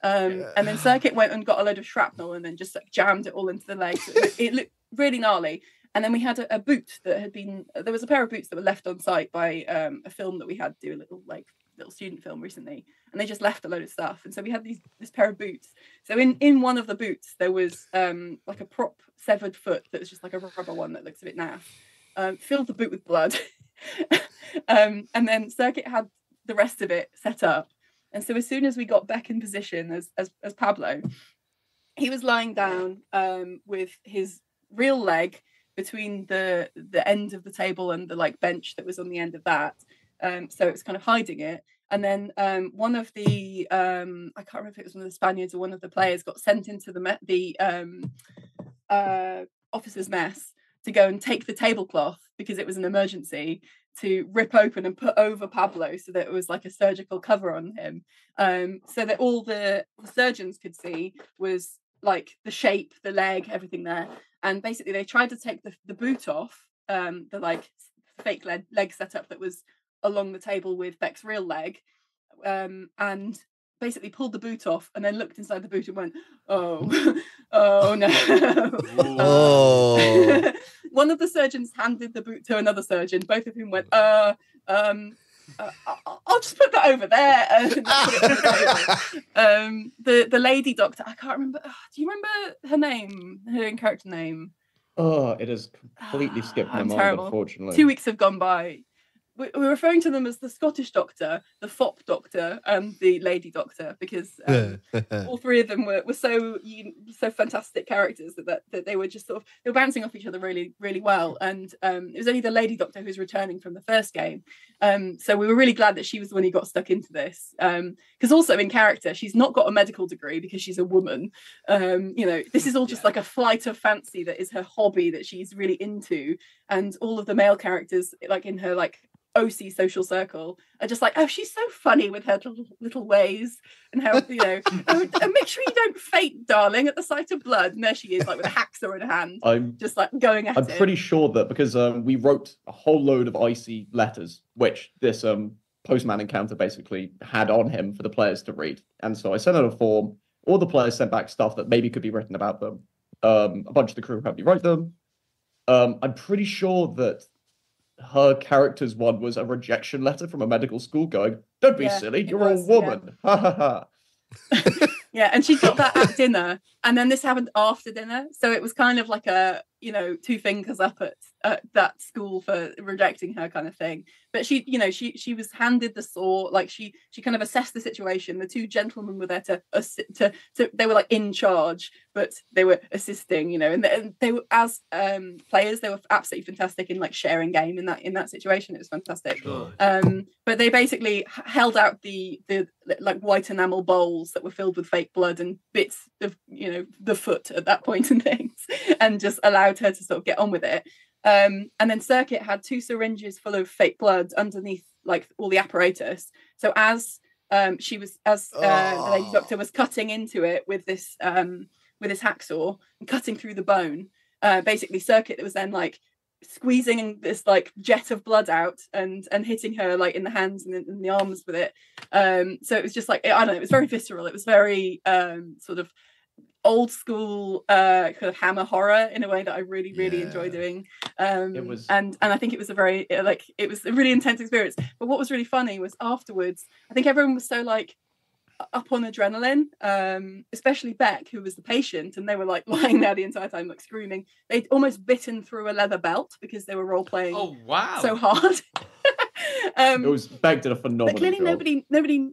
Um and then circuit went and got a load of shrapnel and then just like jammed it all into the leg So it, looked- it looked really gnarly. And then we had a, a boot that had been there was a pair of boots that were left on site by um a film that we had do a little like little student film recently and they just left a load of stuff. And so we had these this pair of boots. So in in one of the boots there was um like a prop severed foot that was just like a rubber one that looks a bit naff um filled the boot with blood. Um and then circuit had the rest of it set up. And so as soon as we got back in position as as, as pablo he was lying down um with his real leg between the the end of the table and the like bench that was on the end of that um so it was kind of hiding it and then um, one of the um, I can't remember if it was one of the Spaniards or one of the players got sent into the me- the um, uh, officer's mess to go and take the tablecloth because it was an emergency to rip open and put over Pablo so that it was like a surgical cover on him, um, so that all the, the surgeons could see was like the shape, the leg, everything there. And basically, they tried to take the, the boot off, um, the like fake leg, leg setup that was along the table with Beck's real leg, um, and basically pulled the boot off and then looked inside the boot and went, "Oh, oh no." Oh. One of the surgeons handed the boot to another surgeon, both of whom went, "Uh, um." Uh, I- I'll just put that over there. and put it on the um the the lady doctor i can't remember ah, do you remember her name her in character name Oh, it has completely skipped my I'm mind, terrible. unfortunately. two weeks have gone by we- we're referring to them as the scottish doctor the fop doctor and the lady doctor because um, all three of them were, were so so fantastic characters that, that that they were just sort of they were bouncing off each other really really well. And um it was only the lady doctor who was returning from the first game. Um so we were really glad that she was the one who got stuck into this um because also in character she's not got a medical degree because she's a woman. Um you know this is all just Yeah. like a flight of fancy that is her hobby that she's really into. And all of the male characters like in her like OC social circle are just like, oh, she's so funny with her little, little ways and how you know. oh, and make sure you don't faint, darling, at the sight of blood. And there she is, like with a hacksaw in her hand, I'm just like going at I'm it. pretty sure that because um, we wrote a whole load of IC letters, which this um, postman encounter basically had on him for the players to read. And so I sent out a form. All the players sent back stuff that maybe could be written about them. Um, a bunch of the crew helped me write them. Um, I'm pretty sure that her character's one was a rejection letter from a medical school going, Don't be Yeah, silly, you're was, a woman. Ha ha ha. Yeah, and she got that at dinner, and then this happened after dinner. So it was kind of like a, you know, two fingers up at, at that school for rejecting her kind of thing. But she, you know, she she was handed the saw, like she she kind of assessed the situation. The two gentlemen were there to to, to they were like in charge, but they were assisting, you know, and they, and they were as um players, they were absolutely fantastic in like sharing game in that in that situation. It was fantastic Sure. um but they basically held out the the like white enamel bowls that were filled with fake blood and bits of you know the foot at that point and things and just allowed her to sort of get on with it um and then circuit had two syringes full of fake blood underneath like all the apparatus. So as um she was as uh, the lady Oh. doctor was cutting into it with this um with this hacksaw and cutting through the bone uh basically circuit that was then like squeezing this like jet of blood out and and hitting her like in the hands and in, in the arms with it. Um so it was just like i don't know it was very visceral. It was very um sort of old school uh kind of hammer horror in a way that i really really enjoy doing um It was- and and i think it was a very uh, like it was a really intense experience but what was really funny was afterwards i think everyone was so like up on adrenaline, um, especially Beck, who was the patient, and they were like lying there the entire time, like screaming. They'd almost bitten through a leather belt because they were role playing Oh wow! so hard. um, It was Beck did a phenomenal but clearly job. nobody, nobody.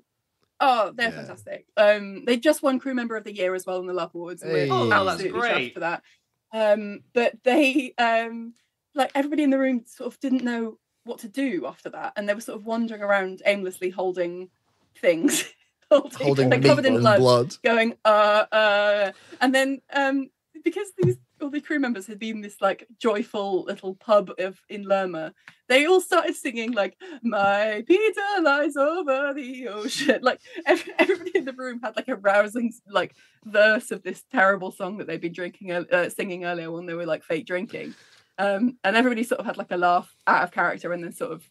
Oh, they're Yeah. fantastic. Um, they just won Crew Member of the Year as well in the Love Awards. and we're Oh, that's absolutely chuffed great. for that. Um, but they, um, like everybody in the room, sort of didn't know what to do after that, and they were sort of wandering around aimlessly, holding things, holding, Holding meat covered in blood, blood. going uh uh and then um because these all the crew members had been this like joyful little pub of in Lerma, they all started singing like "My Peter lies over the ocean." Like every, everybody in the room had like a rousing like verse of this terrible song that they'd been drinking, uh, singing earlier when they were like fake drinking, um, and everybody sort of had like a laugh out of character and then sort of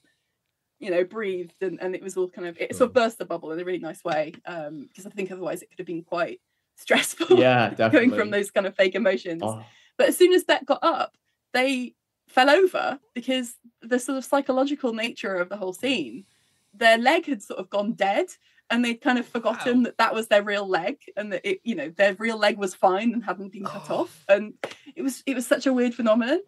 you know breathed and, and it was all kind of it sort of burst the bubble in a really nice way um because i think otherwise it could have been quite stressful Yeah, definitely. going from those kind of fake emotions. Oh, but as soon as Beck got up, they fell over because the sort of psychological nature of the whole scene, their leg had sort of gone dead and they'd kind of forgotten Wow. that that was their real leg and that it, you know, their real leg was fine and hadn't been cut Oh. off. And it was it was such a weird phenomenon.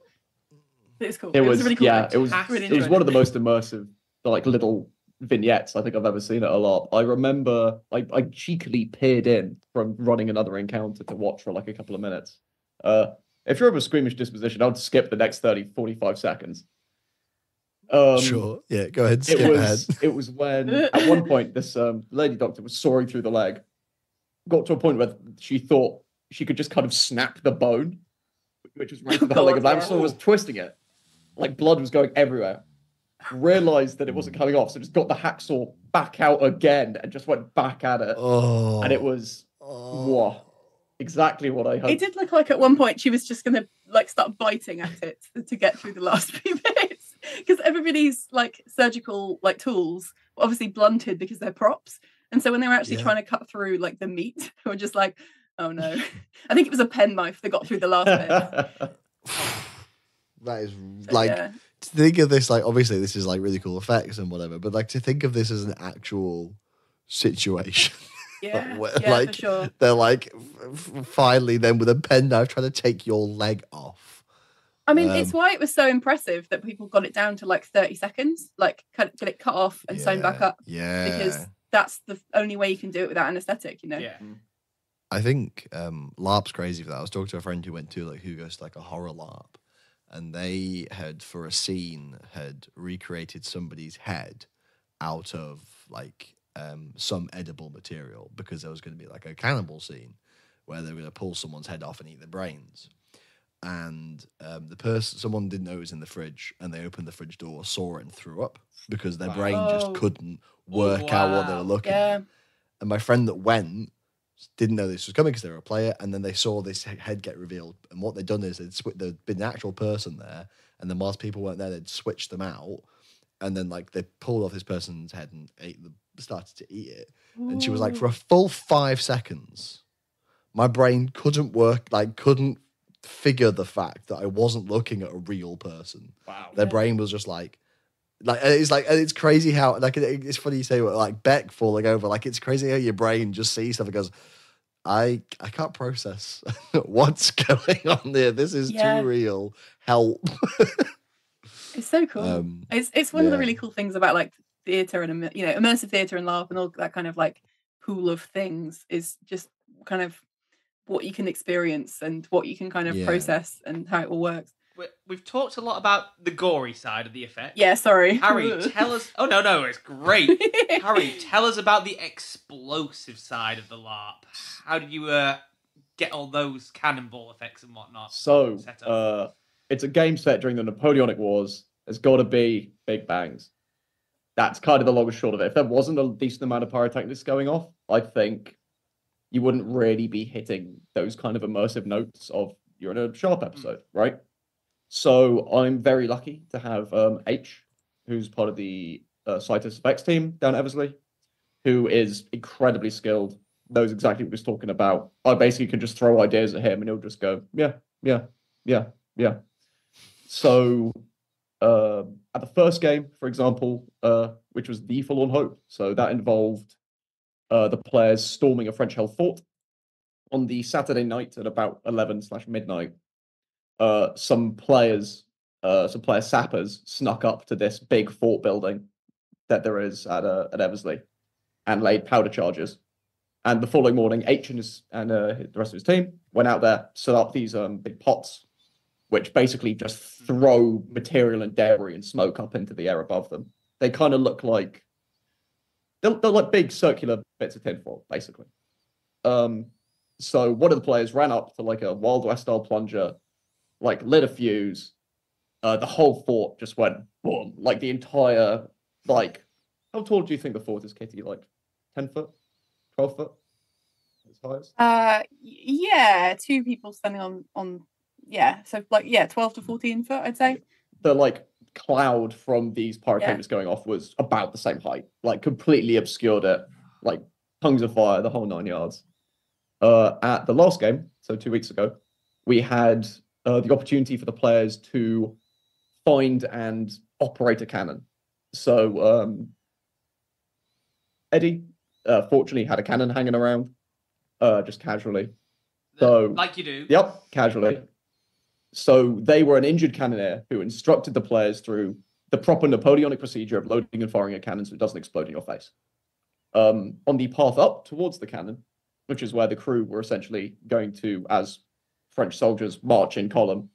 It was cool. it was, a really cool yeah, night. it was Fantastic. Really it was one of the most immersive like little vignettes I think I've ever seen it a lot. I remember I, I cheekily peered in from running another encounter to watch for like a couple of minutes. Uh if you're of a squeamish disposition, I'd skip the next 30, 45 seconds. Um, sure. Yeah, go ahead. Skip it ahead. was it was when at one point this um, lady doctor was sawing through the leg, got to a point where she thought she could just kind of snap the bone, which was right to the whole leg of God, lamb, so was twisting it, like blood was going everywhere. Realized that it wasn't coming off, so just got the hacksaw back out again and just went back at it, Oh. and it was Oh. whoa. Exactly what I hoped. It did look like at one point she was just going to like start biting at it to get through the last few minutes because everybody's like surgical like tools were obviously blunted because they're props, and so when they were actually Yeah. trying to cut through like the meat, they were just like, oh no. I think it was a penknife that got through the last bit. that is like yeah. to think of this like obviously this is like really cool effects and whatever, but like to think of this as an actual situation. Yeah, yeah, like, for sure. They're like f- f- finally then with a penknife trying to take your leg off. I mean, it's um, why it was so impressive that people got it down to like 30 seconds, like cut, get it cut off and sewn back up Yeah. because that's the only way you can do it without anesthetic, you know? Yeah. I think um, LARP's crazy for that. I was talking to a friend who went to like who goes to like a horror LARP, and they had for a scene had recreated somebody's head out of like um, some edible material because there was going to be like a cannibal scene where they were going to pull someone's head off and eat their brains. And um, the person, someone didn't know it was in the fridge, and they opened the fridge door, saw it, and threw up because their Wow. brain just couldn't work out what they were looking Yeah. at. And my friend that went didn't know this was coming because they were a player, and then they saw this head get revealed. And what they'd done is they'd sw- there'd been an actual person there, and then whilst people weren't there, they'd switched them out, and then like they pulled off this person's head and ate the started to eat it. And she was like, for a full five seconds, my brain couldn't work, like couldn't figure the fact that I wasn't looking at a real person. wow. Their Yeah. brain was just like, like it's like it's crazy how like it's funny you say like Beck falling over. Like it's crazy how your brain just sees stuff and goes, I I can't process what's going on there. This is Yeah. too real. Help. It's so cool. Um, it's it's one of the really cool things about like theatre and you know immersive theatre and LARP and all that kind of like pool of things is just kind of what you can experience and what you can kind of Yeah. process and how it all works. We- We've talked a lot about the gory side of the effect. Yeah, sorry. Harry, tell us. Oh no, no, it's great. Harry, tell us about the explosive side of the LARP. How do you uh, get all those cannonball effects and whatnot? So, Setup. uh, it's a game set during the Napoleonic Wars. There's got to be big bangs. That's kind of the long and short of it. If there wasn't a decent amount of pyrotechnics going off, I think you wouldn't really be hitting those kind of immersive notes of you're in a Sharpe episode, right? So I'm very lucky to have um, H, who's part of the uh, Cytus Effects team down at Eversley, who is incredibly skilled, knows exactly what he's talking about. I basically can just throw ideas at him and he'll just go, yeah, yeah, yeah, yeah. So uh, at the first game, for example, uh, which was the Forlorn Hope, so that involved uh, the players storming a French held fort on the Saturday night at about 11 slash midnight. Uh, some players, uh, some player sappers snuck up to this big fort building that there is at, uh, at Eversley and laid powder charges. And the following morning, H and, his, and uh, the rest of his team went out there, set up these um, big pots, which basically just throw material and debris and smoke up into the air above them. They kind of look like they're, they're like big circular bits of tinfoil, basically. Um, so one of the players ran up to like a Wild West style plunger, like lit a fuse. Uh, the whole fort just went boom, like the entire like. How tall do you think the fort is, Kitty? Like ten foot, twelve foot, as high as? Uh, yeah, two people standing on on yeah, so like yeah, twelve to fourteen foot, I'd say. the like cloud from these pyrotechnics going off was about the same height, like completely obscured it, like tongues of fire, the whole nine yards. Uh, at the last game, so two weeks ago, we had uh, the opportunity for the players to find and operate a cannon. So um, Eddie, uh, fortunately, had a cannon hanging around, uh, just casually. So- like you do. Yep, casually. So they were an injured cannoneer who instructed the players through the proper Napoleonic procedure of loading and firing a cannon so it doesn't explode in your face. Um, on the path up towards the cannon, which is where the crew were essentially going to, as French soldiers march in column,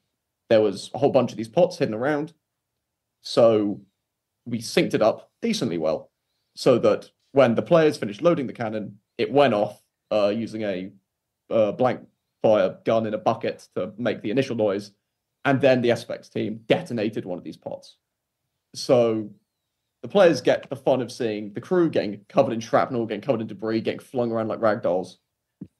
there was a whole bunch of these pots hidden around. So we synced it up decently well so that when the players finished loading the cannon, it went off uh, using a uh, blank fire gun in a bucket to make the initial noise, and then the SFX team detonated one of these pots. So the players get the fun of seeing the crew getting covered in shrapnel, getting covered in debris, getting flung around like rag dolls.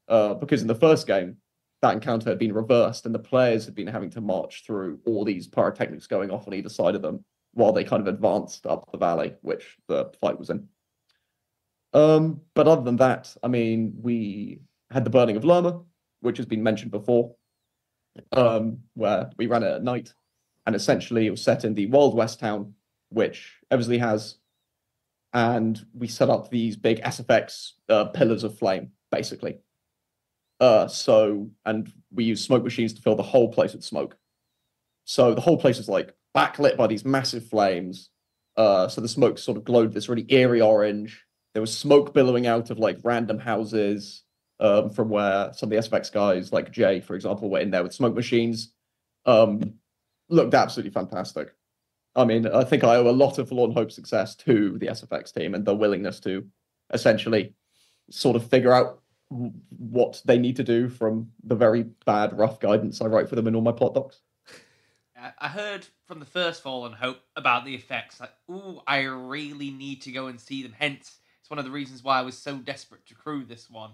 uh, because in the first game, that encounter had been reversed, and the players had been having to march through all these pyrotechnics going off on either side of them while they kind of advanced up the valley, which the fight was in. Um, but other than that, I mean, we had the burning of Lerma, which has been mentioned before, um, where we ran it at night, and essentially it was set in the Wild West town, which Eversley has, and we set up these big SFX uh, pillars of flame, basically. Uh, so, and we use smoke machines to fill the whole place with smoke. So the whole place is like backlit by these massive flames. Uh, so the smoke sort of glowed this really eerie orange. There was smoke billowing out of like random houses um, from where some of the SFX guys, like Jay, for example, were in there with smoke machines. Um, looked absolutely fantastic. I mean, I think I owe a lot of Forlorn Hope success to the SFX team and their willingness to essentially sort of figure out what they need to do from the very bad, rough guidance I write for them in all my plot docs. I heard from the first Forlorn Hope about the effects. Like, ooh, I really need to go and see them. Hence, it's one of the reasons why I was so desperate to crew this one.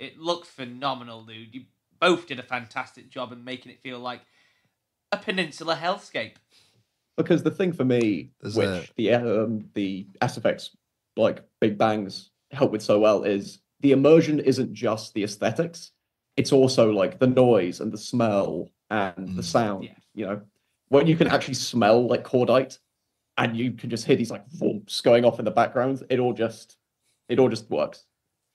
It looked phenomenal, dude. You both did a fantastic job in making it feel like a peninsula hellscape. Because the thing for me, There's which a- the um, the SFX like Big Bangs help with so well, is the immersion isn't just the aesthetics; it's also like the noise and the smell and the Mm. sound. Yeah. You know, when you can actually smell like cordite, and you can just hear these like thumps going off in the background, it all just it all just works.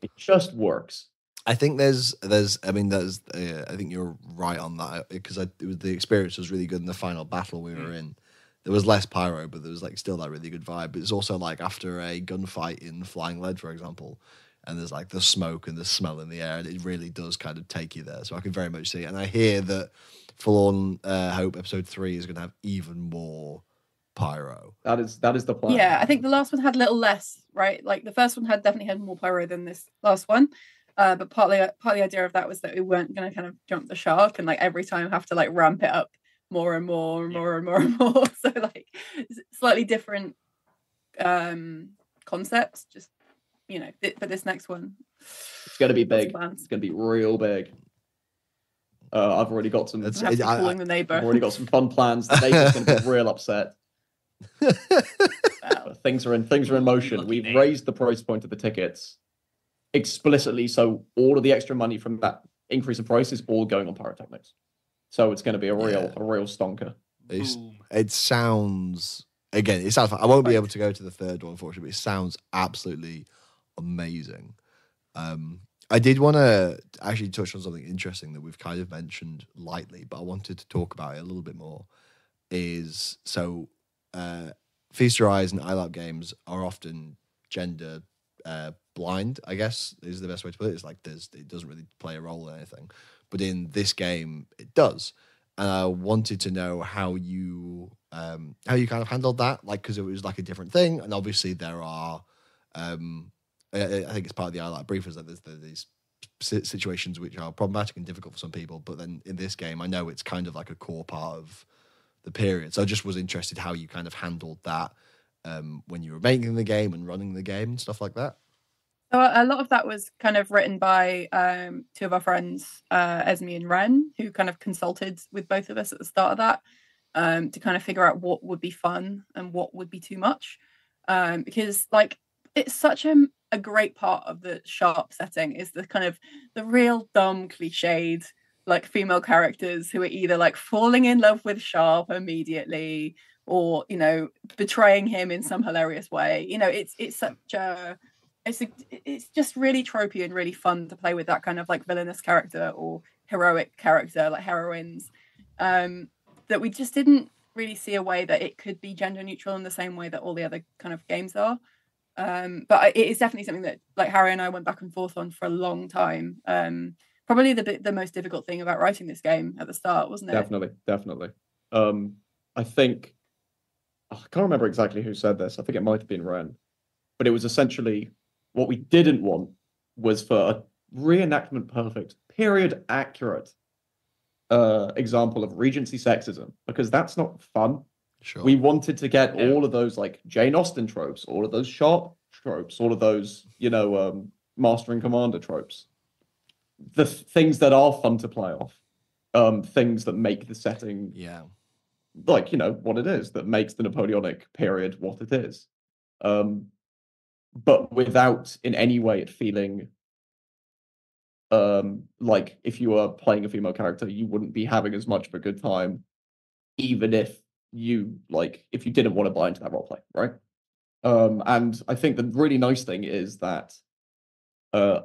It just works. I think there's there's I mean there's uh, I think you're right on that because I it was, the experience was really good in the final battle we were in. There was less pyro, but there was like still that really good vibe. But it's also like after a gunfight in Flying Lead, for example, and there's like the smoke and the smell in the air, and it really does kind of take you there. So I can very much see. it. And I hear that Forlorn uh, Hope episode three is going to have even more pyro. That is that is the plan. Yeah, I think the last one had a little less, right? Like the first one had definitely had more pyro than this last one. Uh, but partly part of the idea of that was that we weren't going to kind of jump the shark and like every time have to like ramp it up more and more and Yeah. more and more and more. So like slightly different um concepts. Just you know, th- for this next one, It's going to be big. It's going to be real big. Uh, I've already got some. That's- We'll have to I- be calling I- the neighbor. I've already got some fun plans. The neighbor's going to be real upset. Wow. Things are in things are in motion. We've raised the price point of the tickets explicitly, so all of the extra money from that increase in price is all going on pyrotechnics. So it's going to be a real Yeah. a real stonker. It's- it sounds again it sounds i won't be able to go to the third one unfortunately but it sounds absolutely amazing um i did want to actually touch on something interesting that we've kind of mentioned lightly but i wanted to talk about it a little bit more is so uh feast your eyes and ilap games are often gender uh blind i guess is the best way to put it. It's like there's it doesn't really play a role in anything. But in this game it does. And I wanted to know how you um how you kind of handled that, like because it was like a different thing, and obviously there are, um, I, I think it's part of the like brief is that there's, there's these situations which are problematic and difficult for some people, but then in this game, I know it's kind of like a core part of the period. So I just was interested how you kind of handled that um when you were making the game and running the game and stuff like that. So a lot of that was kind of written by um, two of our friends, uh, Esme and Ren, who kind of consulted with both of us at the start of that um, to kind of figure out what would be fun and what would be too much. Um, because like it's such a, a great part of the Sharpe setting is the kind of the real dumb cliched like female characters who are either like falling in love with Sharpe immediately or you know betraying him in some hilarious way. You know, it's it's such a it's a, it's just really tropey and really fun to play with that kind of like villainous character or heroic character like heroines um that we just didn't really see a way that it could be gender neutral in the same way that all the other kind of games are um but it is definitely something that like harry and i went back and forth on for a long time um probably the the most difficult thing about writing this game at the start wasn't it Definitely, definitely. Um, I think I can't remember exactly who said this. I think it might have been Ren, but it was essentially what we didn't want was for a reenactment perfect, period accurate uh, example of Regency sexism because that's not fun. Sure. We wanted to get No. all of those like Jane Austen tropes, all of those Sharpe tropes, all of those you know um, Master and Commander tropes. the things that are fun to play off, um, things that make the setting Yeah. like you know what it is that makes the Napoleonic period what it is, um, but without in any way it feeling um, like if you were playing a female character, you wouldn't be having as much of a good time, even if you like if you didn't want to buy into that role play, right? Um, and I think the really nice thing is that uh,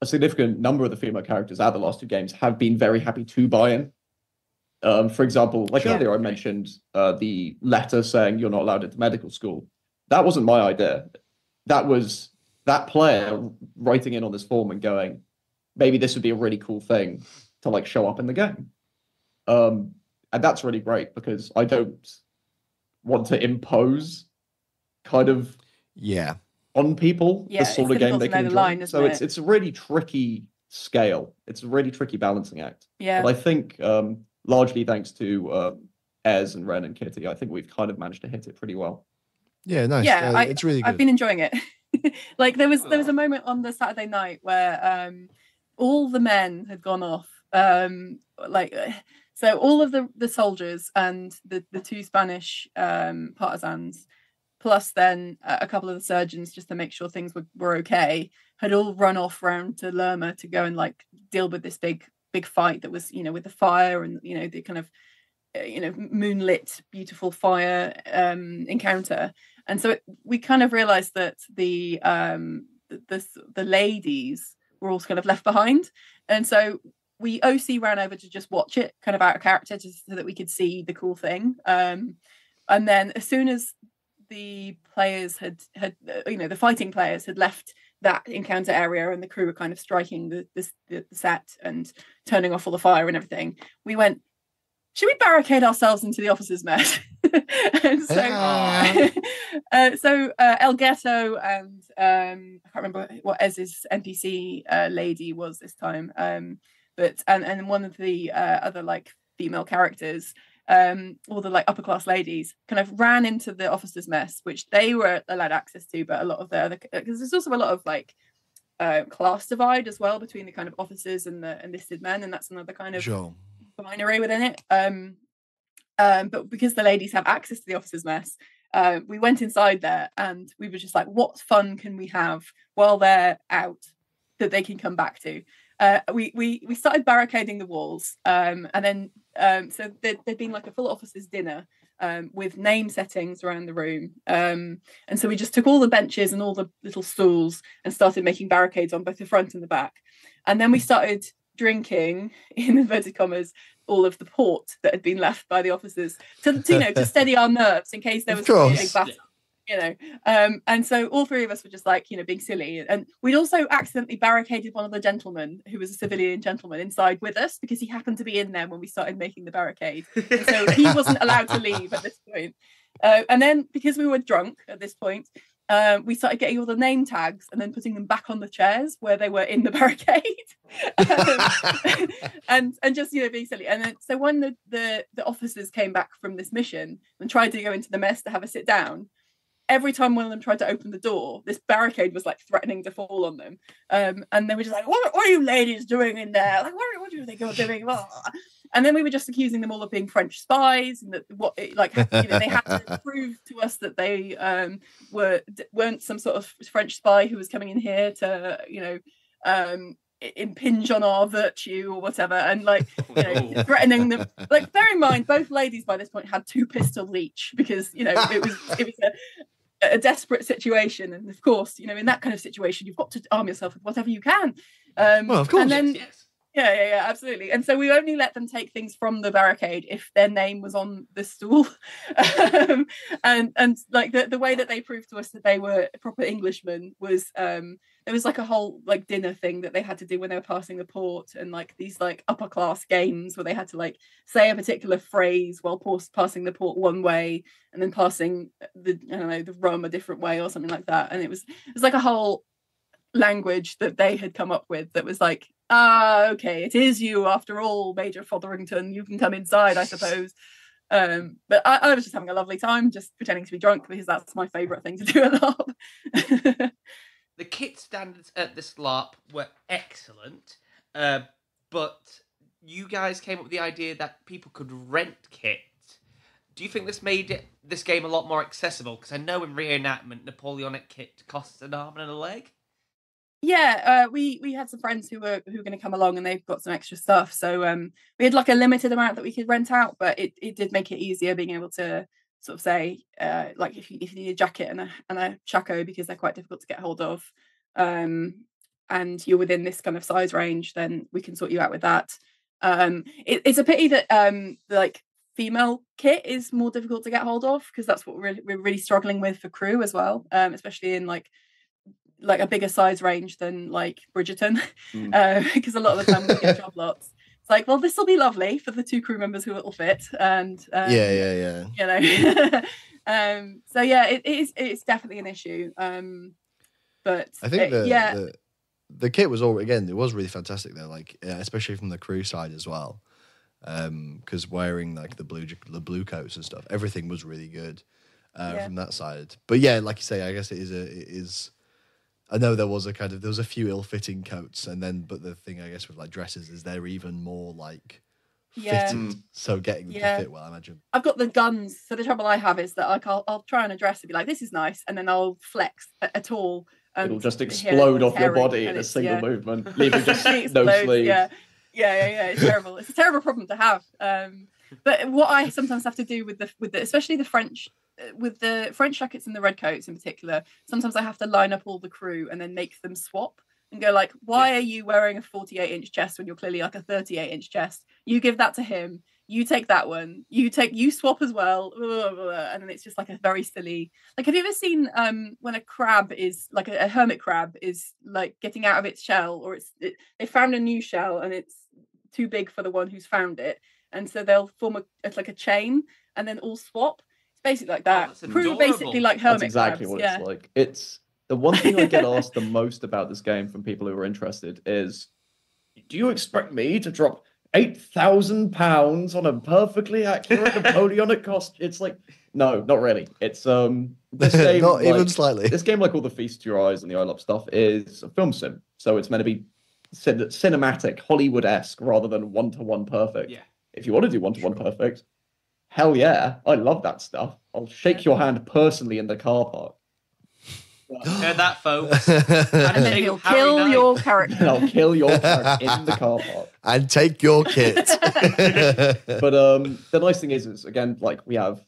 a significant number of the female characters at the last two games have been very happy to buy in. Um, for example, like Sure. earlier, I mentioned uh, the letter saying you're not allowed into medical school. That wasn't my idea. That was that player writing in on this form and going, maybe this would be a really cool thing to like show up in the game. Um, and that's really great because I don't want to impose kind of Yeah. on people Yeah, the sort of game difficult they can know the enjoy. line, so isn't it's it's a really tricky scale. It's a really tricky balancing act. Yeah. But I think um, largely thanks to um, Ez and Ren and Kitty, I think we've kind of managed to hit it pretty well. Yeah, nice. Yeah, Uh, I- it's really good. I've been enjoying it. like there was there was a moment on the Saturday night where um all the men had gone off. Um like so all of the the soldiers and the the two Spanish um partisans plus then a a couple of the surgeons just to make sure things were, were okay had all run off round to Lerma to go and like deal with this big big fight that was you know with the fire and you know the kind of uh, you know moonlit beautiful fire um encounter and so it, we kind of realized that the um the, the ladies were all kind of left behind. And so we oc ran over to just watch it kind of out of character just so that we could see the cool thing. Um and then as soon as the players had had uh, you know the fighting players had left that encounter area and the crew were kind of striking the, the the set and turning off all the fire and everything we went should we barricade ourselves into the officers mess and so uh, so uh, El Ghetto and um, I can't remember what Ez's NPC uh, lady was this time, um, but and and one of the uh, other like female characters, um, all the like upper class ladies, kind of ran into the officers' mess, which they were allowed access to, but a lot of the other because there's also a lot of like uh, class divide as well between the kind of officers and the enlisted men, and that's another kind of Sure. Binary within it. Um, um, but because the ladies have access to the officers' mess, uh, we went inside there and we were just like, what fun can we have while they're out that they can come back to? Uh, we we we started barricading the walls, um, and then um, so there, there'd been like a full officers' dinner um, with name settings around the room, um, and so we just took all the benches and all the little stools and started making barricades on both the front and the back, and then we started drinking in inverted commas all of the port that had been left by the officers to, to you know to steady our nerves in case there was a big battle you know. Um and so all three of us were just like you know being silly. And we'd also accidentally barricaded one of the gentlemen who was a civilian gentleman inside with us because he happened to be in there when we started making the barricade. And so he wasn't allowed to leave at this point. Uh, and then because we were drunk at this point um, we started getting all the name tags and then putting them back on the chairs where they were in the barricade. Um, and and just you know being silly. And then so when the, the the officers came back from this mission and tried to go into the mess to have a sit down every time one of them tried to open the door this barricade was like threatening to fall on them. Um, and they were just like what, what are you ladies doing in there? Like what, what do you think you're doing? Blah. and then we were just accusing them all of being french spies and that what it- like you know they had to prove to us that they um, were, weren't some sort of french spy who was coming in here to you know um impinge on our virtue or whatever. And like you know threatening them. Like bear in mind both ladies by this point had two pistols each because you know it was it was a, a desperate situation and of course you know in that kind of situation you've got to arm yourself with whatever you can um Well, of course. and then yes. yeah, yeah, yeah, absolutely. And so we only let them take things from the barricade if their name was on the stool. um, and and like the, the way that they proved to us that they were proper Englishmen was um there was like a whole like dinner thing that they had to do when they were passing the port and like these like upper class games where they had to like say a particular phrase while passing the port one way and then passing the I don't know the rum a different way or something like that. And it was it was like a whole language that they had come up with that was like ah okay it is you after all major fotherington. You can come inside i suppose. Um but I, I was just having a lovely time just pretending to be drunk because that's my favorite thing to do a lot the kit standards at the SLARP were excellent, uh, but you guys came up with the idea that people could rent kit. Do you think this made it, this game a lot more accessible? Because I know in reenactment, Napoleonic kit costs an arm and a leg. Yeah, uh, we we had some friends who were who were going to come along, and they've got some extra stuff. So um, we had like a limited amount that we could rent out, but it, it did make it easier being able to sort of say uh, like if you if you need a jacket and a and a shako because they're quite difficult to get hold of, um, and you're within this kind of size range, then we can sort you out with that. Um, it, it's a pity that um, the, like female kit is more difficult to get hold of because that's what we're, we're really struggling with for crew as well, um, especially in like like a bigger size range than like Bridgerton, Mm. because a lot of the time we get job lots. It's like, well, this will be lovely for the two crew members who it'll fit, and um, yeah, yeah, yeah. you know. um, so yeah, it, it is it's definitely an issue. Um, but I think it- the, yeah, the the kit was all again. It was really fantastic though, like especially from the crew side as well. Because wearing like the blue the blue coats and stuff, everything was really good uh, Yeah. from that side. But yeah, like you say, I guess it is a it is. I know there was a kind of there was a few ill fitting coats, and then but the thing I guess with like dresses is they're even more like Yeah. fitted. Mm. So getting them Yeah. to fit well, I imagine. I've got the guns. So the trouble I have is that like I'll I'll try on a dress and be like, this is nice, and then I'll flex a- at all. And It'll just explode off your body in a single yeah. movement, leaving just no explodes, sleeves. Yeah, yeah, yeah, yeah. It's terrible. It's a terrible problem to have. Um, but what I sometimes have to do with the with the, especially the French with the French jackets and the red coats in particular, sometimes I have to line up all the crew and then make them swap and go like, why are you wearing a 48 inch chest when you're clearly like a 38 inch chest? You give that to him. You take that one. You take you swap as well, blah, blah, blah, and then it's just like a very silly. Like, have you ever seen um when a crab is like a, a hermit crab is like getting out of its shell, or it's it, they found a new shell and it's too big for the one who's found it, and so they'll form a it's like a chain and then all swap. It's basically like that. that's Crew basically like hermit That's exactly crabs. what yeah. it's like. It's the one thing I get asked the most about this game from people who are interested is, do you expect me to drop eight thousand pounds on a perfectly accurate Napoleonic cost? It's like, no, not really. It's um, this game, Not even like- slightly. this game, like all the Feast Your Eyes and the ILOP stuff, is a film sim. So it's meant to be cin- cinematic, Hollywood esque, rather than one to one perfect. Yeah. If you want to do one to one perfect, hell yeah, I love that stuff. I'll shake your hand personally in the car park. Heard that, folks. and then he'll kill Knight. your And character. I'll kill your character in the car park. and take your kit. But um, the nice thing is, is again, like we have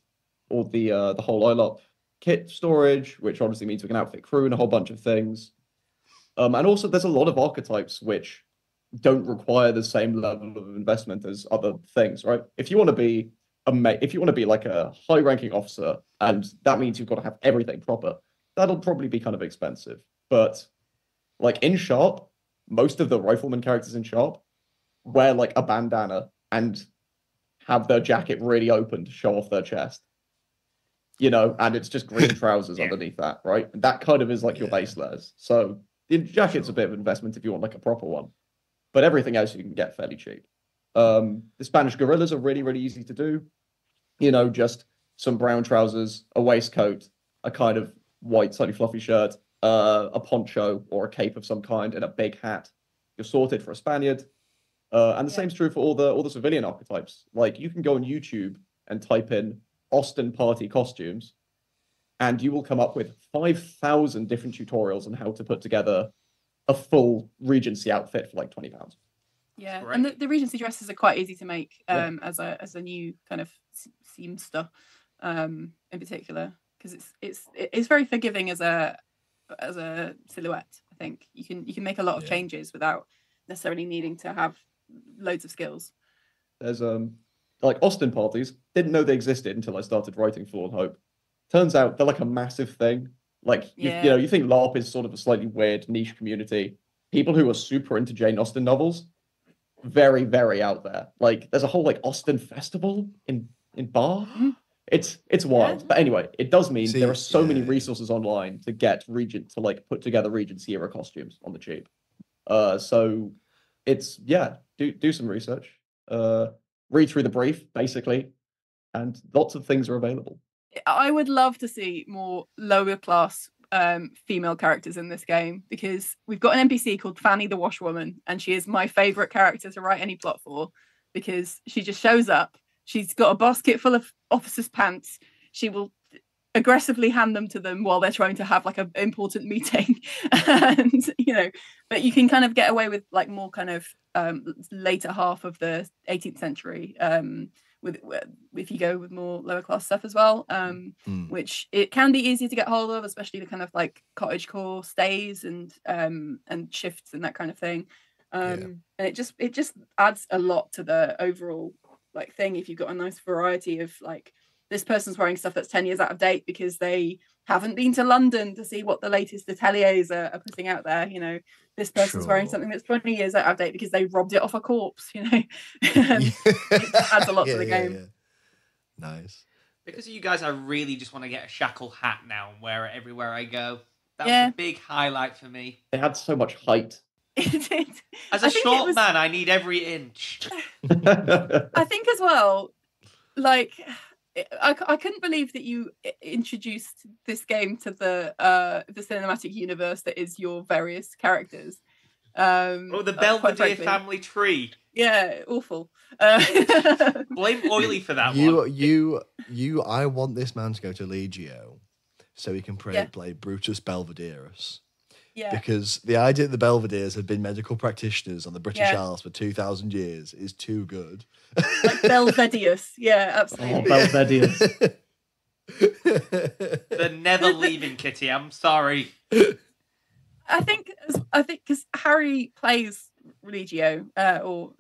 all the uh, the whole ILOP kit storage, which obviously means we can outfit crew and a whole bunch of things. Um, and also there's a lot of archetypes which don't require the same level of investment as other things, right? If you want to be if you want to be like a high ranking officer, and that means you've got to have everything proper, that'll probably be kind of expensive. But like in Sharpe, most of the rifleman characters in Sharpe wear like a bandana and have their jacket really open to show off their chest. You know, and it's just green trousers Yeah. underneath that, right? And that kind of is like your base layers. So the jacket's a bit of investment if you want like a proper one, but everything else you can get fairly cheap. Um, the Spanish guerrillas are really, really easy to do. You know, just some brown trousers, a waistcoat, a kind of white, slightly fluffy shirt, uh, a poncho or a cape of some kind, and a big hat. You're sorted for a Spaniard. Uh, and the Yeah. same's true for all the all the civilian archetypes. Like you can go on YouTube and type in Austen party costumes, and you will come up with five thousand different tutorials on how to put together a full Regency outfit for like twenty pounds. Yeah, Great. and the, the Regency dresses are quite easy to make Yeah. um, as a as a new kind of seamster, um, in particular because it's it's it's very forgiving as a as a silhouette. I think you can you can make a lot of Yeah. changes without necessarily needing to have loads of skills. There's um like Austen parties didn't know they existed until I started writing Forlorn Hope. Turns out they're like a massive thing. Like you, Yeah. you know, you think LARP is sort of a slightly weird niche community. People who are super into Jane Austen novels, very very out there. Like there's a whole like Austen festival in in Bath. It's it's wild. Yeah. But anyway, it does mean See, there are so many resources online to get Regent to like put together Regency era costumes on the cheap. Uh, so it's yeah, do do some research. Uh, read through the brief basically, and lots of things are available. I would love to see more lower class um, female characters in this game because we've got an NPC called Fanny the Washwoman, and she is my favorite character to write any plot for because she just shows up. She's got a basket full of officers' pants. She will aggressively hand them to them while they're trying to have like an important meeting and you know but you can kind of get away with like more kind of um later half of the 18th century um with if you go with more lower class stuff as well um Mm. which it can be easy to get hold of especially the kind of like cottage core stays and um and shifts and that kind of thing. Um and it just it just adds a lot to the overall like thing if you've got a nice variety of like this person's wearing stuff that's 10 years out of date because they haven't been to London to see what the latest ateliers are, are putting out there. You know, this person's wearing something that's 20 years out of date because they robbed it off a corpse, you know. It adds a lot to the game. Nice. Because of you guys, I really just want to get a shako hat now and wear it everywhere I go. That Yeah. was a big highlight for me. They had so much height. It. As I a think it short was- man, I need every inch. I think as well, like I, I couldn't believe that you introduced this game to the uh the cinematic universe that is your various characters. Um, Oh, the uh, Belvedere frankly. family tree. Yeah, awful. Uh, Blame Oily for that you, one. you, you. I want this man to go to Legio, so he can play, Yeah. play Brutus Belvederus. Yeah, Because the idea that the Belvederes have been medical practitioners on the British Yeah. Isles for two thousand years is too good. like Belvedius. Yeah, oh, absolutely. Belvedius. They're never leaving, Kitty. I'm sorry. I think I think because Harry plays Religio uh, or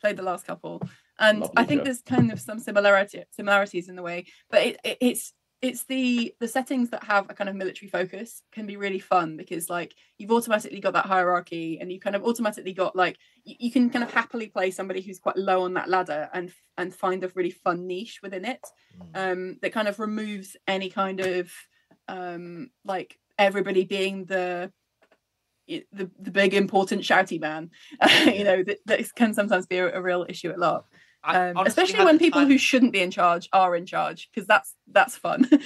played the last couple, and Love I think Legio. there's kind of some similarity similarities in the way, but it, it, it's it's the the settings that have a kind of military focus can be really fun because like you've automatically got that hierarchy and you kind of automatically got like you, you can kind of happily play somebody who's quite low on that ladder and and find a really fun niche within it um, that kind of removes any kind of um, like everybody being the the, the big important shouty man you know that, that can sometimes be a, a real issue at lark I um, honestly especially when people time- who shouldn't be in charge are in charge because that's that's fun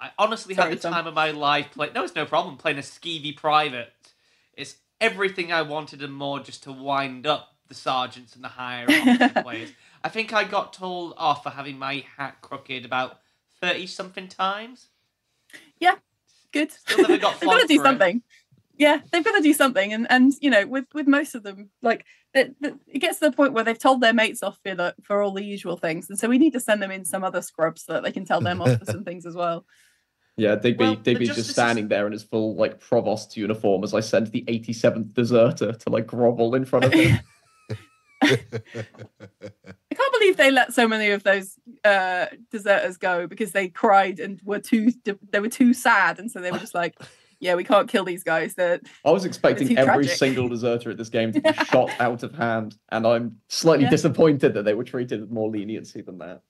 I honestly Sorry, had the Tom. time of my life playing. No, it's no problem playing a skeevy private. It's everything I wanted and more just to wind up the sergeants and the higher players. I think I got told off for having my hat crooked about thirty something times. Yeah, good Still never got they've got to do for it. something yeah they've got to do something and and you know with with most of them like it, it gets to the point where they've told their mates off for the, for all the usual things. And so we need to send them in some other scrubs so that they can tell them off for some things as well. Yeah, Digby, Well, the Digby's justice just is- standing there in his full like provost uniform as I send the 87th deserter to like grovel in front of him. I can't believe they let so many of those uh, deserters go because they cried and were too they were too sad, and so they were just like, "Yeah, we can't kill these guys." They're I was expecting every tragic. single deserter at this game to be shot out of hand, and I'm slightly Yeah. disappointed that they were treated with more leniency than that.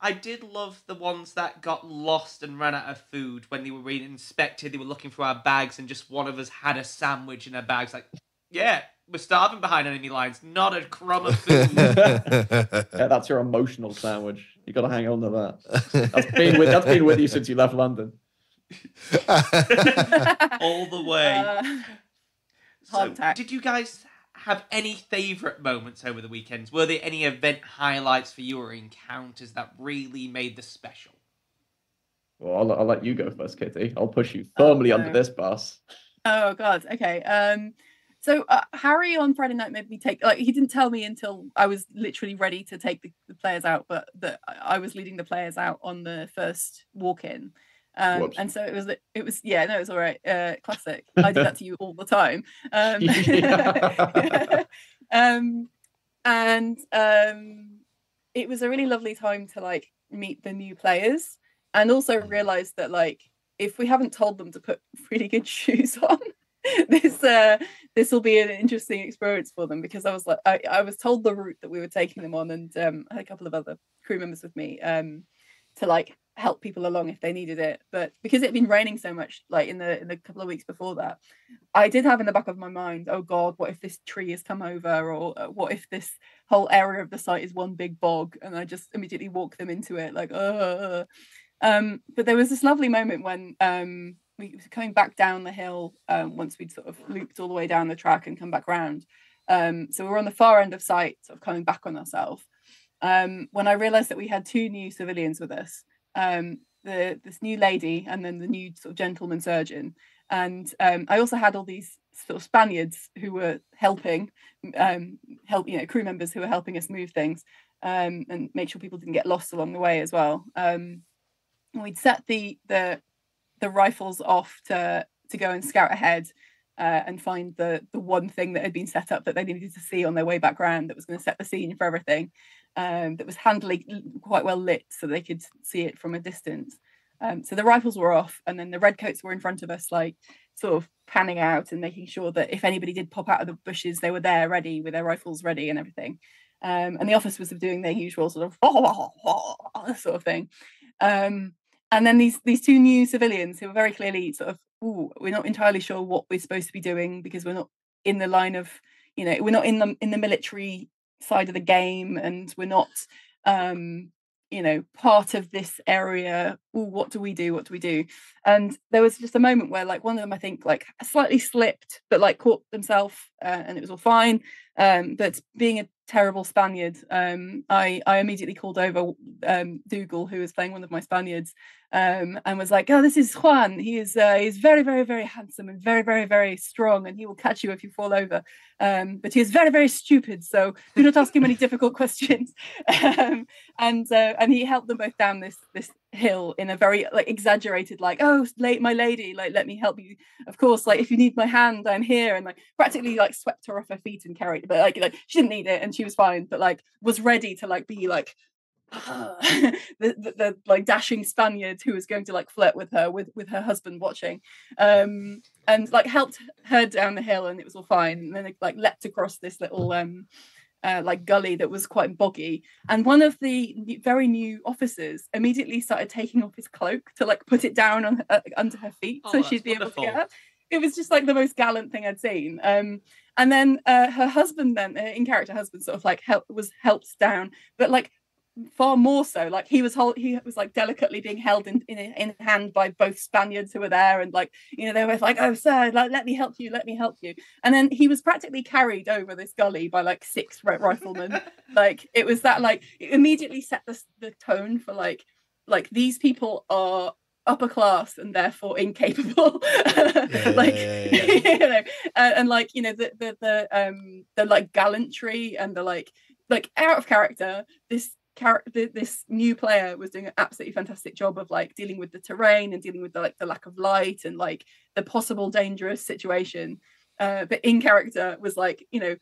I did love the ones that got lost and ran out of food when they were being inspected. They were looking through our bags, and just one of us had a sandwich in our bags. Like, yeah, we're starving behind enemy lines. Not a crumb of food. Yeah, that's your emotional sandwich. You got to hang on to that. That's been with that's been with you since you left London. all the way. uh, So, did you guys have any favourite moments over the weekends? Were there any event highlights for you or encounters that really made the special? Well, I'll, I'll let you go first, Kitty. I'll push you firmly under no. this bus. Oh god. Okay. Um so uh, Harry on Friday night made me take like he didn't tell me until I was literally ready to take the, the players out, but that I I was leading the players out on the first walk in. Um, and so it was it was yeah no it was all right. Uh classic. I do that to you all the time. Um, Yeah. um and um it was a really lovely time to like meet the new players and also realize that like if we haven't told them to put really good shoes on this uh this will be an interesting experience for them because i was like I, I was told the route that we were taking them on and um I had a couple of other crew members with me um to like help people along if they needed it but because it had been raining so much like in the in the couple of weeks before that i did have in the back of my mind oh god what if this tree has come over or uh, what if this whole area of the site is one big bog and i just immediately walk them into it like uh Um, but there was this lovely moment when um, we were coming back down the hill um, once we'd sort of looped all the way down the track and come back round. Um, so we were on the far end of sight, sort of coming back on ourselves. Um, when I realised that we had two new civilians with us, um, the this new lady and then the new sort of gentleman surgeon, and um, I also had all these sort of Spaniards who were helping, um, help you know crew members who were helping us move things um, and make sure people didn't get lost along the way as well. Um, we'd set the the the rifles off to to go and scout ahead uh, and find the the one thing that had been set up that they needed to see on their way back round that was going to set the scene for everything. Um, that was handily quite well lit so they could see it from a distance. Um, so the rifles were off, and then the redcoats were in front of us, like sort of panning out and making sure that if anybody did pop out of the bushes, they were there ready with their rifles ready and everything. Um, and the officers was doing their usual sort of sort of thing. Um, and then these these two new civilians who were very clearly sort of, we're not entirely sure what we're supposed to be doing because we're not in the line of, you know, we're not in the in the military side of the game, and we're not, um, you know, part of this area. Ooh, what do we do? What do we do? And there was just a moment where, like, one of them, I think, like, slightly slipped, but like caught themselves, uh, and it was all fine. Um, but being a terrible Spaniard, um, I I immediately called over um, Dougal, who was playing one of my Spaniards, um, and was like, "Oh, this is Juan. He is uh, he's very very very handsome and very very very strong, and he will catch you if you fall over. Um, but he is very very stupid, so do not ask him any difficult questions." um, and uh, and he helped them both down this this hill in a very like exaggerated like oh late my lady like let me help you of course like if you need my hand i'm here and like practically like swept her off her feet and carried but like like she didn't need it and she was fine but like was ready to like be like the, the, the, like dashing Spaniard who was going to like flirt with her with with her husband watching, um, and like helped her down the hill and it was all fine. And then like leapt across this little um, uh, like gully that was quite boggy. And one of the very new officers immediately started taking off his cloak to like put it down on uh, under her feet Oh, so she'd be able to get up. It was just like the most gallant thing I'd seen. Um, and then uh, her husband, then uh, in character husband, sort of like help was helped down, but like far more so like he was hold, he was like delicately being held in, in in hand by both spaniards who were there and like you know they were like oh sir like, let me help you let me help you. And then he was practically carried over this gully by like six riflemen. Like it was that like it immediately set the, the tone for like like these people are upper class and therefore incapable. Like yeah, yeah. you know uh, and like you know the the the um the like gallantry and the like like out of character this character this new player was doing an absolutely fantastic job of like dealing with the terrain and dealing with the like the lack of light and like the possible dangerous situation uh but in character was like you know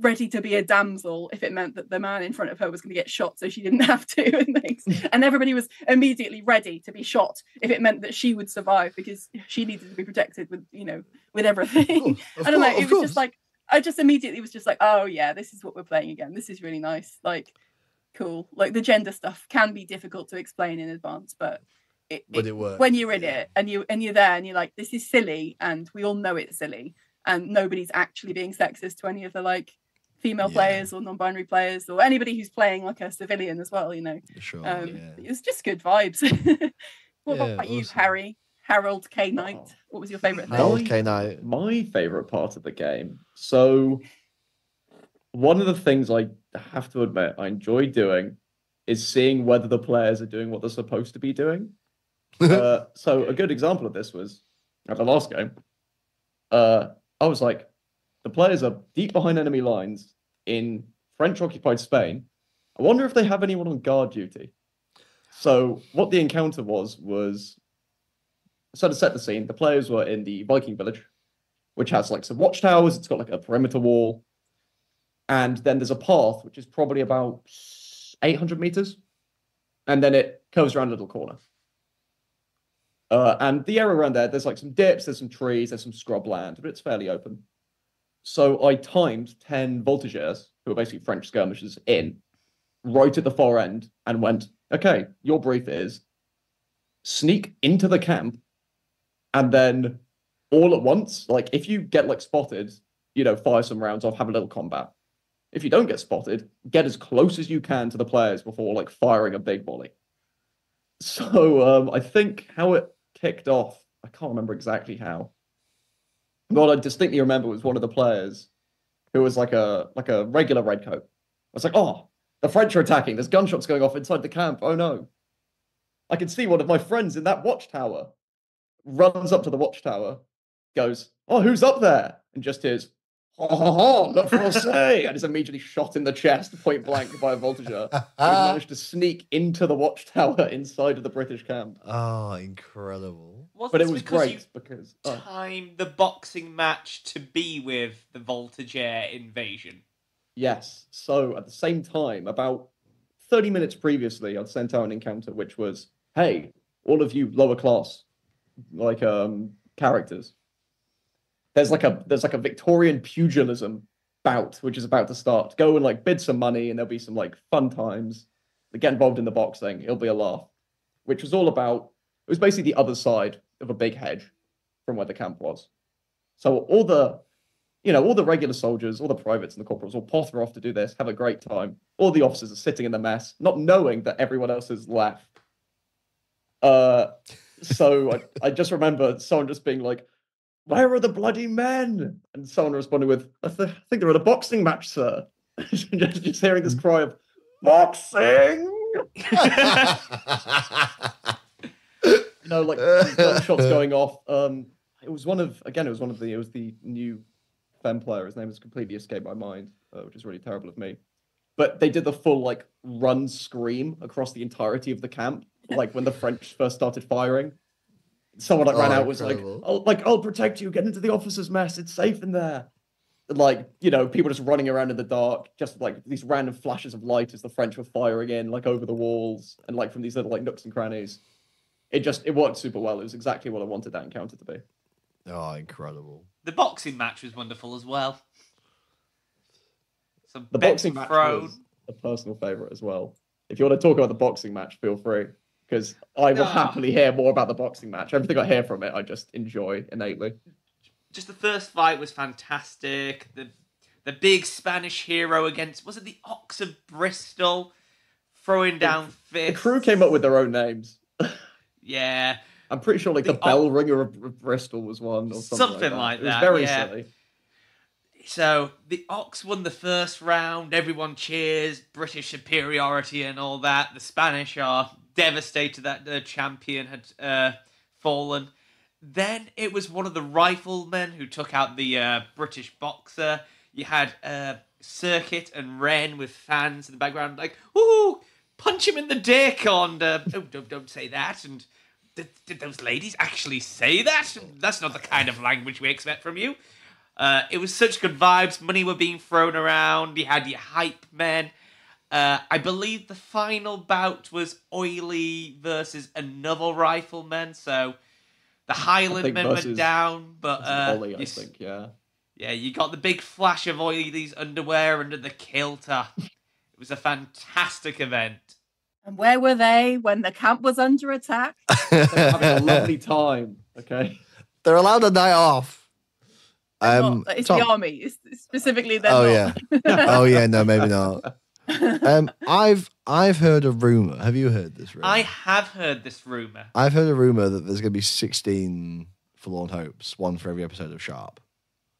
ready to be a damsel if it meant that the man in front of her was going to get shot so she didn't have to and things and everybody was immediately ready to be shot if it meant that she would survive because she needed to be protected with you know with everything Of I don't know. course, It was course. just like I just immediately was just like, oh yeah, this is what we're playing again. This is really nice. Like, cool. Like the gender stuff can be difficult to explain in advance, but it, But it- it worked, when you're in yeah. it and you and you're there and you're like, this is silly, and we all know it's silly, and nobody's actually being sexist to any of the like female Yeah. players or non-binary players or anybody who's playing like a civilian as well. You know, sure. um, yeah. it was just good vibes. what Yeah, about you. Harry? Harold K. Knight. Oh. What was your favorite thing? Harold K. Knight. my favorite part of the game. So, one of the things I have to admit I enjoy doing is seeing whether the players are doing what they're supposed to be doing. uh, so, a good example of this was at the last game. Uh, I was like, the players are deep behind enemy lines in French occupied Spain. I wonder if they have anyone on guard duty. So, what the encounter was was so to set the scene, the players were in the Viking village, which has like some watchtowers. It's got like a perimeter wall, and then there's a path which is probably about 800 meters, and then it curves around a little corner. Uh, and the area around there, there's like some dips, there's some trees, there's some scrub land, but it's fairly open. So I timed 10 voltigeurs, who are basically French skirmishers, in right at the far end and went, okay, your brief is sneak into the camp and then all at once, like if you get like spotted, you know, fire some rounds off, have a little combat. If you don't get spotted, get as close as you can to the players before like firing a big volley. So um, I think how it kicked off, I can't remember exactly how. What I distinctly remember was one of the players who was like a like a regular redcoat. I was like, oh, the French are attacking. There's gunshots going off inside the camp. Oh no. I can see one of my friends in that watchtower. Runs up to the watchtower, goes, Oh, who's up there? And just hears, ha ha ha, le Francais, and is immediately shot in the chest point blank by a voltigeur. He's managed to sneak into the watchtower inside of the British camp. oh, incredible. Was But it was because great you because oh, timed the boxing match to be with the Voltigeur invasion. yes. So at the same time, about 30 minutes previously, I'd sent out an encounter which was, hey, all of you lower class, like um characters. There's like a there's like a Victorian pugilism bout which is about to start. Go and like bid some money and there'll be some like fun times. Get involved in the boxing. It'll be a laugh. Which was all about it was basically the other side of a big hedge from where the camp was. So all the you know, all the regular soldiers, all the privates and the corporals all potter off to do this, have a great time. All the officers are sitting in the mess, not knowing that everyone else has left. Uh, so I, I just remember someone just being like, "Where are the bloody men?" And someone responded with, "I, th- I think they're at a boxing match, sir." just, just hearing this cry of boxing. you know, like gunshots going off. Um, it was one of again, it was one of the it was the new Fem player. His name has completely escaped my mind, uh, which is really terrible of me. But they did the full like run scream across the entirety of the camp, like when the French first started firing. Someone like ran Oh, out was like, incredible. "Oh, like I'll protect you. Get into the officers' mess. It's safe in there." And, like you know, people just running around in the dark, just like these random flashes of light as the French were firing in, like over the walls and like from these little like nooks and crannies. It just it worked super well. It was exactly what I wanted that encounter to be. oh, incredible. The boxing match was wonderful as well. Some The boxing match thrown. was a personal favorite as well. If you want to talk about the boxing match, feel free, because I will happily hear more about the boxing match. Everything I hear from it, I just enjoy innately. Just the first fight was fantastic. The the big Spanish hero against was it the Ox of Bristol throwing down The fists. crew came up with their own names. Yeah. I'm pretty sure like the, The bell ringer of Bristol was one or something, Something like It was very yeah. silly. So the Ox won the first round. Everyone cheers, British superiority and all that. The Spanish are devastated that the champion had uh, fallen. Then it was one of the riflemen who took out the uh, British boxer. You had uh, Circuit and Ren with fans in the background, like, "Woohoo! Punch him in the dick!" And uh, oh, don't don't say that. And did, did those ladies actually say that? That's not the kind of language we expect from you. Uh, it was such good vibes. Money were being thrown around. You had your hype men. Uh, I believe the final bout was Oily versus another rifleman. So the Highlandmen went down, but This is uh, Ollie, I you s- think, yeah. yeah, you got the big flash of Oily's underwear under the kilter. it was a fantastic event. And where were they when the camp was under attack? They're having a lovely time. Okay. They're allowed a night off. Um, not. it's Tom- the army. It's, it's specifically, they're oh not. yeah. Oh yeah. No, maybe not. Um, I've I've heard a rumor. Have you heard this rumor? I have heard this rumor. I've heard a rumor that there's going to be 16 Forlorn Hopes, one for every episode of Sharpe.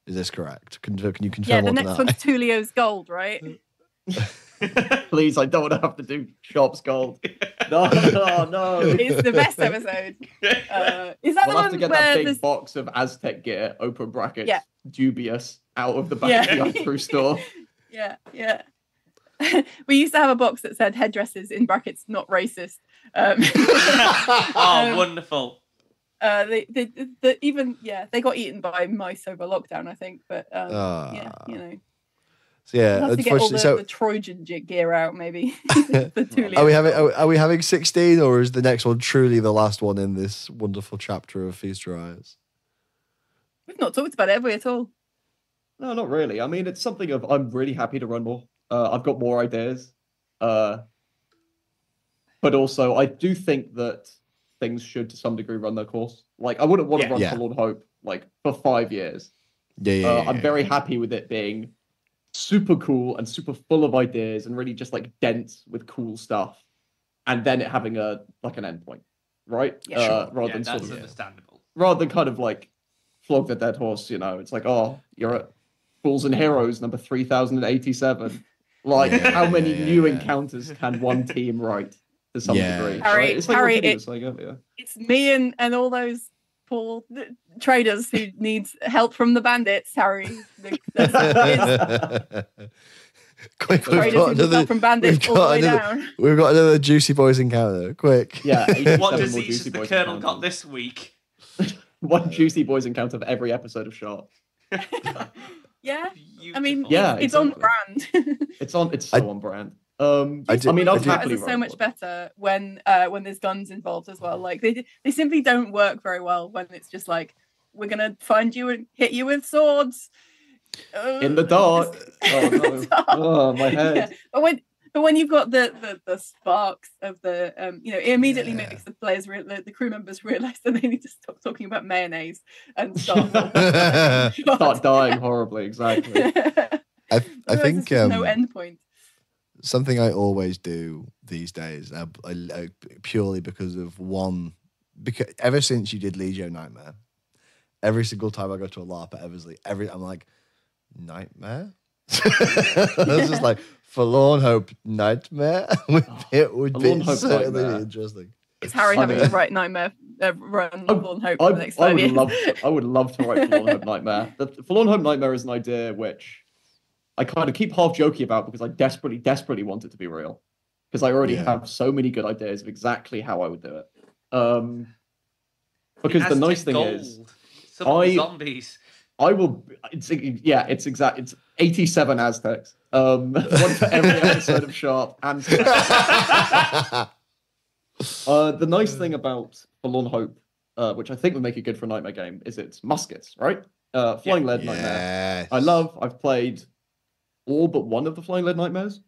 Is this correct? Can, can you confirm Yeah, the next deny? one's Tulio's gold, right? Please, I don't want to have to do Sharpe's Gold. No, no, no. It's the best episode. Uh, is that We'll the have to one get where that big there's box of Aztec gear, open brackets, Yeah. dubious, out of the back Yeah. of the iCrew store. yeah, yeah. we used to have a box that said headdresses in brackets, not racist. Um, oh, Um, wonderful. uh, they, they, the, even yeah, they got eaten by mice over lockdown, I think. But um, yeah, Ah. you know, So yeah, we'll have to get all the, so the Trojan gear out, maybe. the are we having gold. are, are we having 16 or is the next one truly the last one in this wonderful chapter of Feast Your Eyes? We've not talked about it, have we at all? No, not really. I mean, it's something of I'm really happy to run more. Uh, I've got more ideas. Uh, but also, I do think that things should, to some degree, run their course. Like, I wouldn't want to Yeah. run Yeah. Forlorn Hope like for five years. Yeah, yeah. Uh, yeah, I'm yeah. very happy with it being super cool and super full of ideas and really just like dense with cool stuff. and then it having a like an endpoint, right? Yeah, uh, sure. Rather yeah, than that's sort of understandable. rather than kind of like flog the dead horse, you know, it's like, oh, you're at Fools and Heroes number 3087. Like, Yeah, how many yeah, new yeah. encounters can one team write to some Yeah. degree? Harry- right? It's like Harry, it- was saying earlier. it's me and, and all those poor th- traders who needs help from the bandits, Harry. The- that's- Quick, we've traders got who need another. help from bandits we've got another- We've got another Juicy Boys encounter. Quick. Yeah. What 87 disease has the Boys Colonel got this week? One Juicy Boys encounter for every episode of Sharpe. Yeah, I mean, Yeah, it's, it's on brand. It's on. It's I- so on brand. Um, I I, mean, I I'll do- Battles happily are so much better when uh, when there's guns involved as well. Like they they simply don't work very well when it's just like we're gonna find you and hit you with swords Uh, in the dark. Oh In the no! dark. Oh my Yeah, head. But when but when you've got the the, the sparks of the um you know it immediately Yeah. makes the players real the, the crew members realize that they need to stop talking about mayonnaise and start. Start dying horribly. Exactly. I, I think there's no um, end point. something I always do these days, uh, I, I- purely because of one, because ever since you did Legio Nightmare, every single time I go to a LARP at Eversley, every I'm like, Nightmare? it's just like, Forlorn Hope Nightmare? would be, it would Forlorn be Hope certainly Nightmare. interesting. It's Harry having mean- to write nightmare uh, run I- on hope for the I, next I five would years. love. I would love to write Forlorn Hope Nightmare. The Forlorn Hope Nightmare is an idea which I kind of keep half joking about because I desperately, desperately want it to be real. Because I already Yeah. have so many good ideas of exactly how I would do it. Um, The because the nice thing gold. is, Some I- zombies. I will. It's yeah. It's exact. It's eighty-seven Aztecs. Um, one for every episode of Sharpe. And uh, the nice thing about Forlorn Hope, uh, which I think would make it good for a nightmare game, is it's muskets, right? Uh, flying lead nightmare. Yes. I love. I've played all but one of the flying lead nightmares.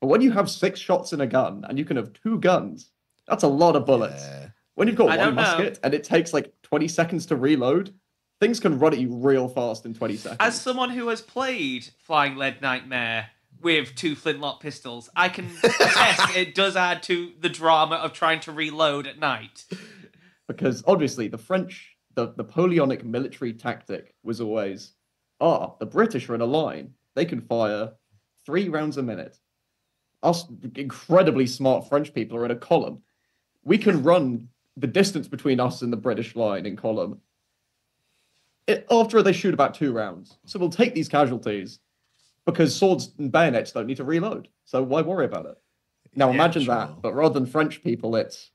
But when you have six shots in a gun and you can have two guns, that's a lot of bullets. Yeah. When you've got I one don't know. musket and it takes like twenty seconds to reload, things can run at you real fast in twenty seconds. As someone who has played Flying Lead Nightmare with two flintlock pistols, I can attest it does add to the drama of trying to reload at night. because obviously the French, the Napoleonic military tactic was always, ah, the British are in a line. They can fire three rounds a minute. Us incredibly smart French people are in a column. We can run the distance between us and the British line in column. It, after they shoot about two rounds, so we'll take these casualties because swords and bayonets don't need to reload. So why worry about it? Now Yeah, imagine sure. that, but rather than French people, it's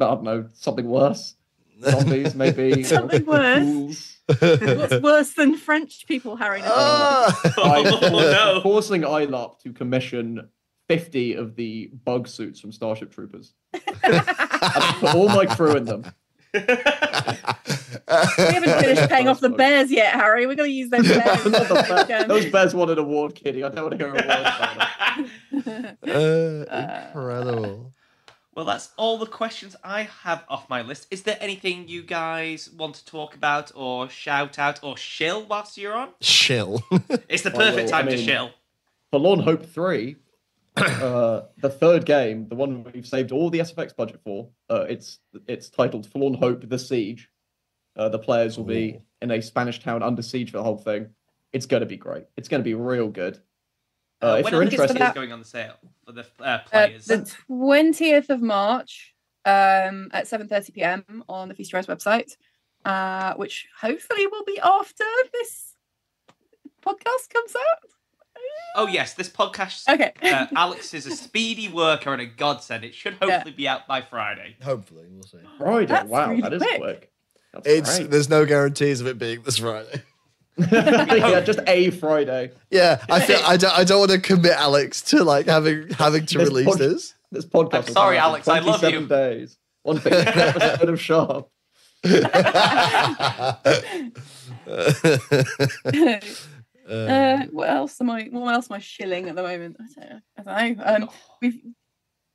I don't know something worse zombies, maybe. Something worse? What's worse than French people, Harry? Ah! Oh, I'm no. forcing ILOP to commission 50 of the bug suits from Starship Troopers. I've put all my crew in them. We haven't finished paying off the bears yet, Harry. We're going to use those bears. Not the bear- Again. Those bears won an award, Kitty. I don't want to hear a word about it. Uh, incredible. well, that's all the questions I have off my list. Is there anything you guys want to talk about or shout out or shill whilst you're on? Shill. It's the Well, perfect well, I time to mean- shill. Forlorn Hope 3, uh, the third game, the one we've saved all the SFX budget for, uh, it's it's titled Forlorn Hope The Siege. Uh, the players will be in a Spanish town under siege for the whole thing. It's going to be great. It's going to be real good. Uh, Uh, if when you're the interested, that- going on the sale for the uh, Uh, players? the twentieth of March um, at seven thirty PM on the Feast Your Eyes website, uh, which hopefully will be after this podcast comes out. oh yes, this podcast. Okay. Uh, Alex is a speedy worker and a godsend. It should hopefully be out by Friday. Hopefully, we'll see. Friday. That's wow, really that is quick. quick. That's It's great. there's no guarantees of it being this Friday. yeah, just a Friday. Yeah, I feel I don't I don't want to commit Alex to like having having to This release pod- this. This podcast. I'm sorry, come out in Alex, I love 27 you. Days. One thing. episode of Sharpe. uh, what else am I? What else am I shilling at the moment? I don't know. I don't know. Um, we've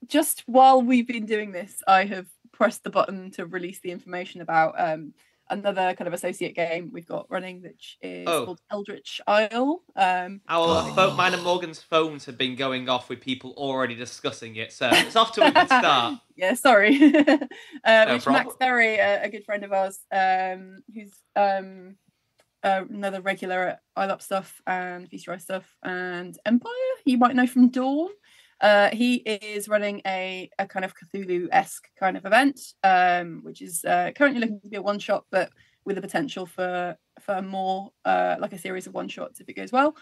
just while we've been doing this, I have pressed the button to release the information about um, another kind of associate game we've got running, which is Oh. called Eldritch Isle. Um, Our Oh. phone, mine and Morgan's phones have been going off with people already discussing it, so it's off to a good start. yeah, sorry. uh, which Max problem. Berry, a, a good friend of ours, um, who's um, uh, another regular at ILOP stuff and Feast Your Eyes stuff and Empire, you might know from Dawn. Uh, he is running a, a kind of Cthulhu esque kind of event, um, which is uh, currently looking to be a one shot, but with the potential for for more uh, like a series of one shots if it goes well.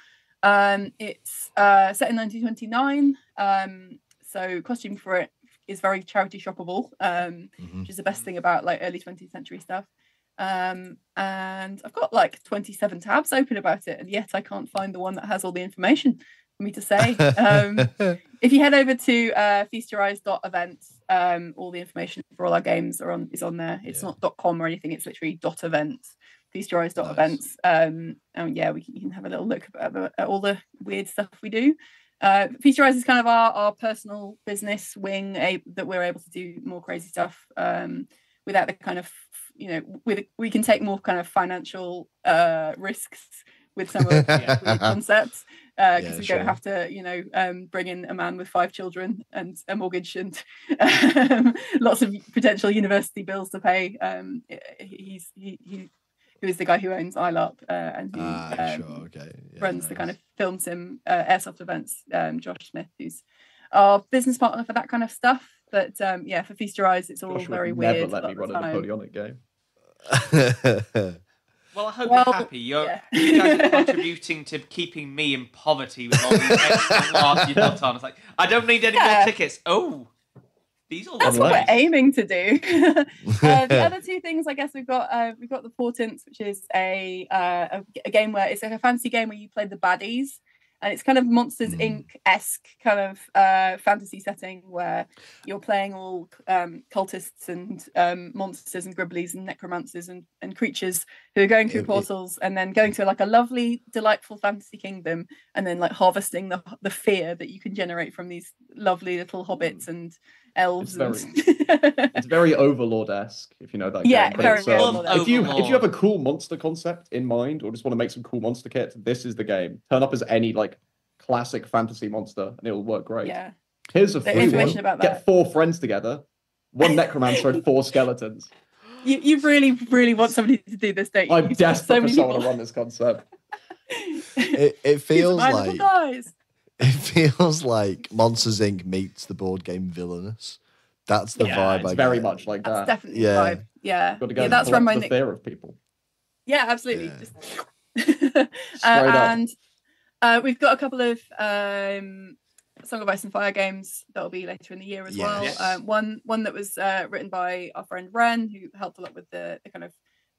Um, it's uh, set in 1929, um, so costume for it is very charity shoppable, um, Mhm. which is the best thing about like early 20th century stuff. Um, and I've got like 27 tabs open about it, and yet I can't find the one that has all the information for me to say. Um, if you head over to uh, feastyoureyes.events, um, all the information for all our games are on is on there. It's Yeah. not .com or anything. It's literally dot .events. Feastyoureyes.events. Nice. events. Um, and yeah, we can, you can have a little look at, the- at all the weird stuff we do. Uh, Feast Your Eyes is kind of our, our personal business wing a, that we're able to do more crazy stuff um, without the kind of you know with we can take more kind of financial uh, risks with some of Yeah. concepts because Yeah, we sure. don't have to, you know, um, bring in a man with five children and a mortgage and um, lots of potential university bills to pay. Um, he's he, he who is the guy who owns ILOP uh, and who Ah, um, sure, okay. yeah, runs the kind of film sim uh, airsoft events. Um, Josh Smith, who's our business partner for that kind of stuff. But um, yeah, for Feast Your Eyes, it's all Josh would very never weird. let me run of a the. Napoleonic game. Well, I hope Well, you're happy. You're, yeah. You guys are contributing to keeping me in poverty with all these extra large you put on. It's like, I don't need any Yeah. more tickets. Oh, these all That's look what we're aiming to do. uh, the other two things, I guess, we've got uh, we've got the Portents, which is a, uh, a a game where it's like a fancy game where you play the baddies, and it's kind of Monsters Mm. Inc. esque kind of uh, fantasy setting where you're playing all um, cultists and um, monsters and gribblies and necromancers and, and creatures who are going through It- it- portals and then going to like a lovely, delightful fantasy kingdom, and then like harvesting the the fear that you can generate from these lovely little hobbits and elves. It's and... It's very Overlord esque, if you know that. Yeah, game. but very it's, much um, Overlord. if you if you have a cool monster concept in mind, or just want to make some cool monster kits, this is the game. Turn up as any like classic fantasy monster, and it will work great. yeah. Here's a The free information one. about Get four friends together, one necromancer and four skeletons. You, you really, really want somebody to do this, don't you? I'm You've got desperate for many someone to run this concept. it, it feels my little like guys. It feels like Monsters Inc. meets the board game Villainous. That's the yeah, vibe. it's I very get. much like That's that. definitely Yeah. the vibe. Yeah. Got to go yeah, that's run collect by the Nick. fear of people. Yeah, absolutely. Yeah. Just... Uh, and uh, we've got a couple of um, Song of Ice and Fire games that'll be later in the year as well. Yes. Um, one one that was uh, written by our friend Ren, who helped a lot with the, the kind of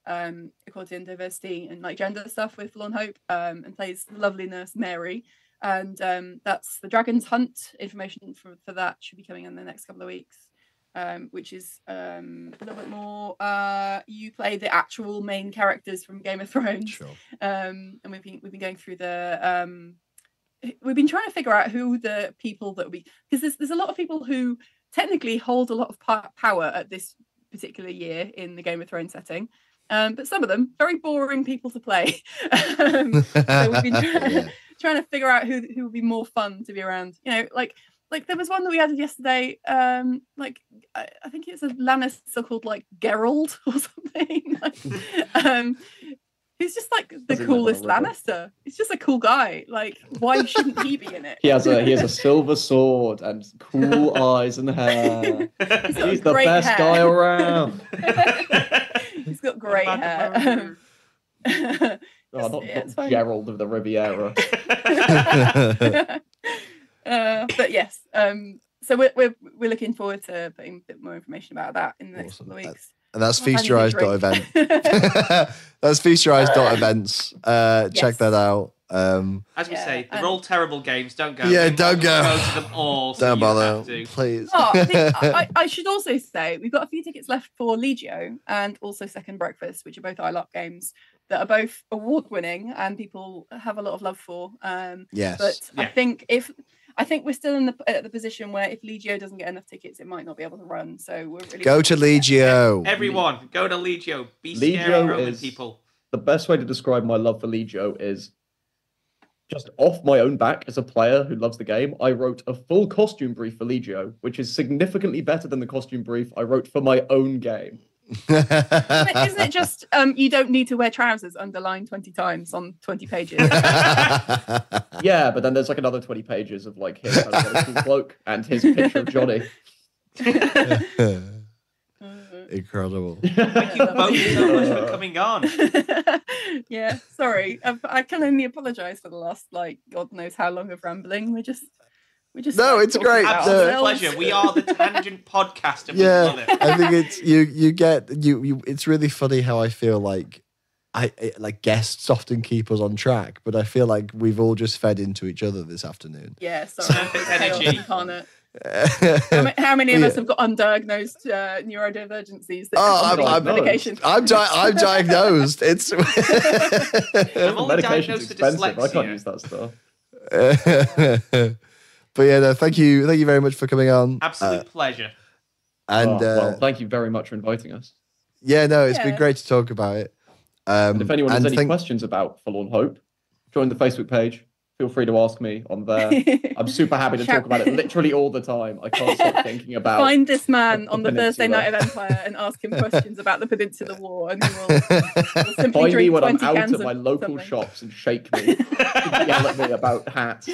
um, equality and diversity and like gender stuff with Forlorn Hope, um, and plays the lovely nurse Mary. And um, that's the Dragon's Hunt. Information for, for that should be coming in the next couple of weeks. Um, which is um, a little bit more. Uh, you play the actual main characters from Game of Thrones Sure. um, and we've been we've been going through the um, we've been trying to figure out who the people that we because there's there's a lot of people who technically hold a lot of power at this particular year in the Game of Thrones setting. Um, but some of them very boring people to play. um, so we've been trying, Yeah. Trying to figure out who who would be more fun to be around. You know, like like there was one that we added yesterday. Um, like I, I think it's a Lannister called like Gerald or something. like, um, he's just like the Does he live on a coolest? Lannister. He's just a cool guy. Like, why shouldn't he be in it? He has a he has a silver sword and cool eyes and hair. He's He's the best hair. guy around. He's got great hair. Um, Oh, not, Yeah, not it's. Gerald of the Riviera. uh, but yes, um, so we're, we're we're looking forward to putting a bit more information about that in the next Awesome. couple of Uh, weeks. and that's I'll feast your eyes dot event. that's feast your eyes dot events. Uh, check that out. Um, As we Yeah, say, they're and- all terrible games. Don't go. Yeah, don't go. Go to them all. so don't bother, please. Oh, I, think- I, I should also say we've got a few tickets left for Legio and also Second Breakfast, which are both ILOP games that are both award winning and people have a lot of love for. Um, yes. but I think if I think we're still in the at the position where if Legio doesn't get enough tickets, it might not be able to run. So we're really Go to Legio. Everyone, go to Legio. Be Legio scary Roman people. The best way to describe my love for Legio is just off my own back as a player who loves the game. I wrote a full costume brief for Legio, which is significantly better than the costume brief I wrote for my own game. Isn't it- isn't it just um, you don't need to wear trousers underlined twenty times on twenty pages? Yeah, but then there's like another 20 pages of like him trying to cool cloak and his picture of Johnny. Incredible. Thank you both so much for coming on. yeah, sorry. I've, I can only apologise for the last like God knows how long of rambling. We're just, we just No, like it's great. about Absolute pleasure. We are the tangent podcast, and we yeah, love it. I think it's you. You get you, you. It's really funny how I feel like I I- like guests often keep us on track, but I feel like we've all just fed into each other this afternoon. Yeah, sorry. Perfect energy. incarnate. How, ma- how many of us Yeah. have got undiagnosed uh, neurodivergencies? That Oh, I'm- I'm- medication. I'm di- I'm diagnosed. It's I'm only Medication's diagnosed with expensive. I can't use that stuff. But yeah, no, thank you, thank you very much for coming on. Absolute Uh, pleasure. and Oh, uh, well, thank you very much for inviting us. yeah, no, it's been great to talk about it. Um, And if anyone has any thank- questions about Forlorn Hope, join the Facebook page. Feel free to ask me on there. I'm super happy to talk about it literally all the time. I can't stop thinking about Find this man the on the Thursday night of Empire and ask him questions about the Peninsula War, and he will, will simply Find me when I'm out cans at my local something. shops and shake me, yell at me about hats.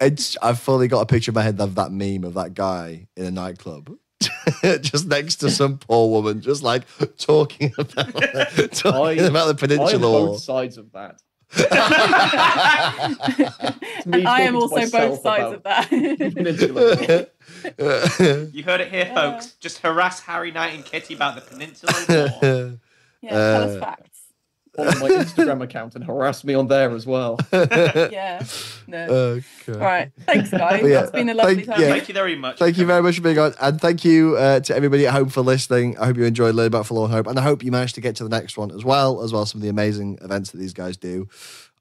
It's I've fully got a picture in my head of that meme of that guy in a nightclub. just next to some poor woman, just like talking about talking I- about the peninsula. I'm peninsula war. both sides of that. I am also both sides of that. You heard it here, Yeah. folks. Just harass Harry Knight and Kitty about the Peninsula War. yeah, tell us Uh, facts. Follow my Instagram account and harass me on there as well. Yeah. No. God. All right. Thanks, guys. Yeah, That's been a lovely thank- time. yeah. Thank you very much. Thank you very much for being on, and thank you uh, to everybody at home for listening. I hope you enjoyed learning about Forlorn Hope, and I hope you managed to get to the next one as well, as well as some of the amazing events that these guys do.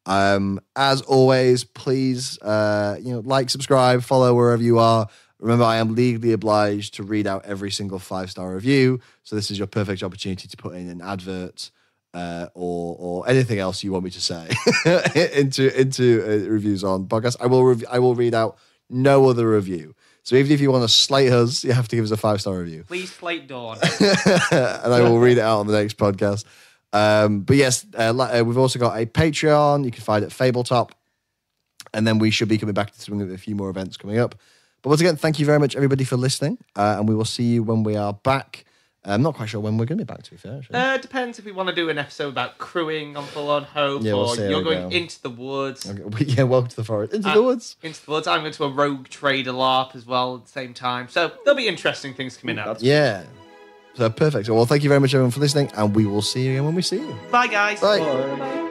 Um, as always, please, uh, you know, like, subscribe, follow wherever you are. Remember, I am legally obliged to read out every single five star review, so this is your perfect opportunity to put in an advert uh, or or anything else you want me to say into into uh, reviews on podcast. I will rev- I will read out no other review. So even if you want to slate us, you have to give us a five star review, Please slate Dawn. and I will read it out on the next podcast. Um, but yes, uh, uh, we've also got a Patreon. You can find it at Fabletop, and then we should be coming back to with a few more events coming up. But once again, thank you very much, everybody, for listening, uh, and we will see you when we are back. I'm not quite sure when we're going to be back. To be fair, actually. Uh, depends if we want to do an episode about crewing on Forlorn Hope, Yeah, we'll or see how you're we going go. into the woods. Okay, we- yeah, welcome to the forest, into Uh, the woods. Into the woods. I'm going to a rogue trader LARP as well at the same time. So there'll be interesting things coming up. Yeah. So perfect. So, well, thank you very much, everyone, for listening, and we will see you again when we see you. Bye, guys. Bye. Bye.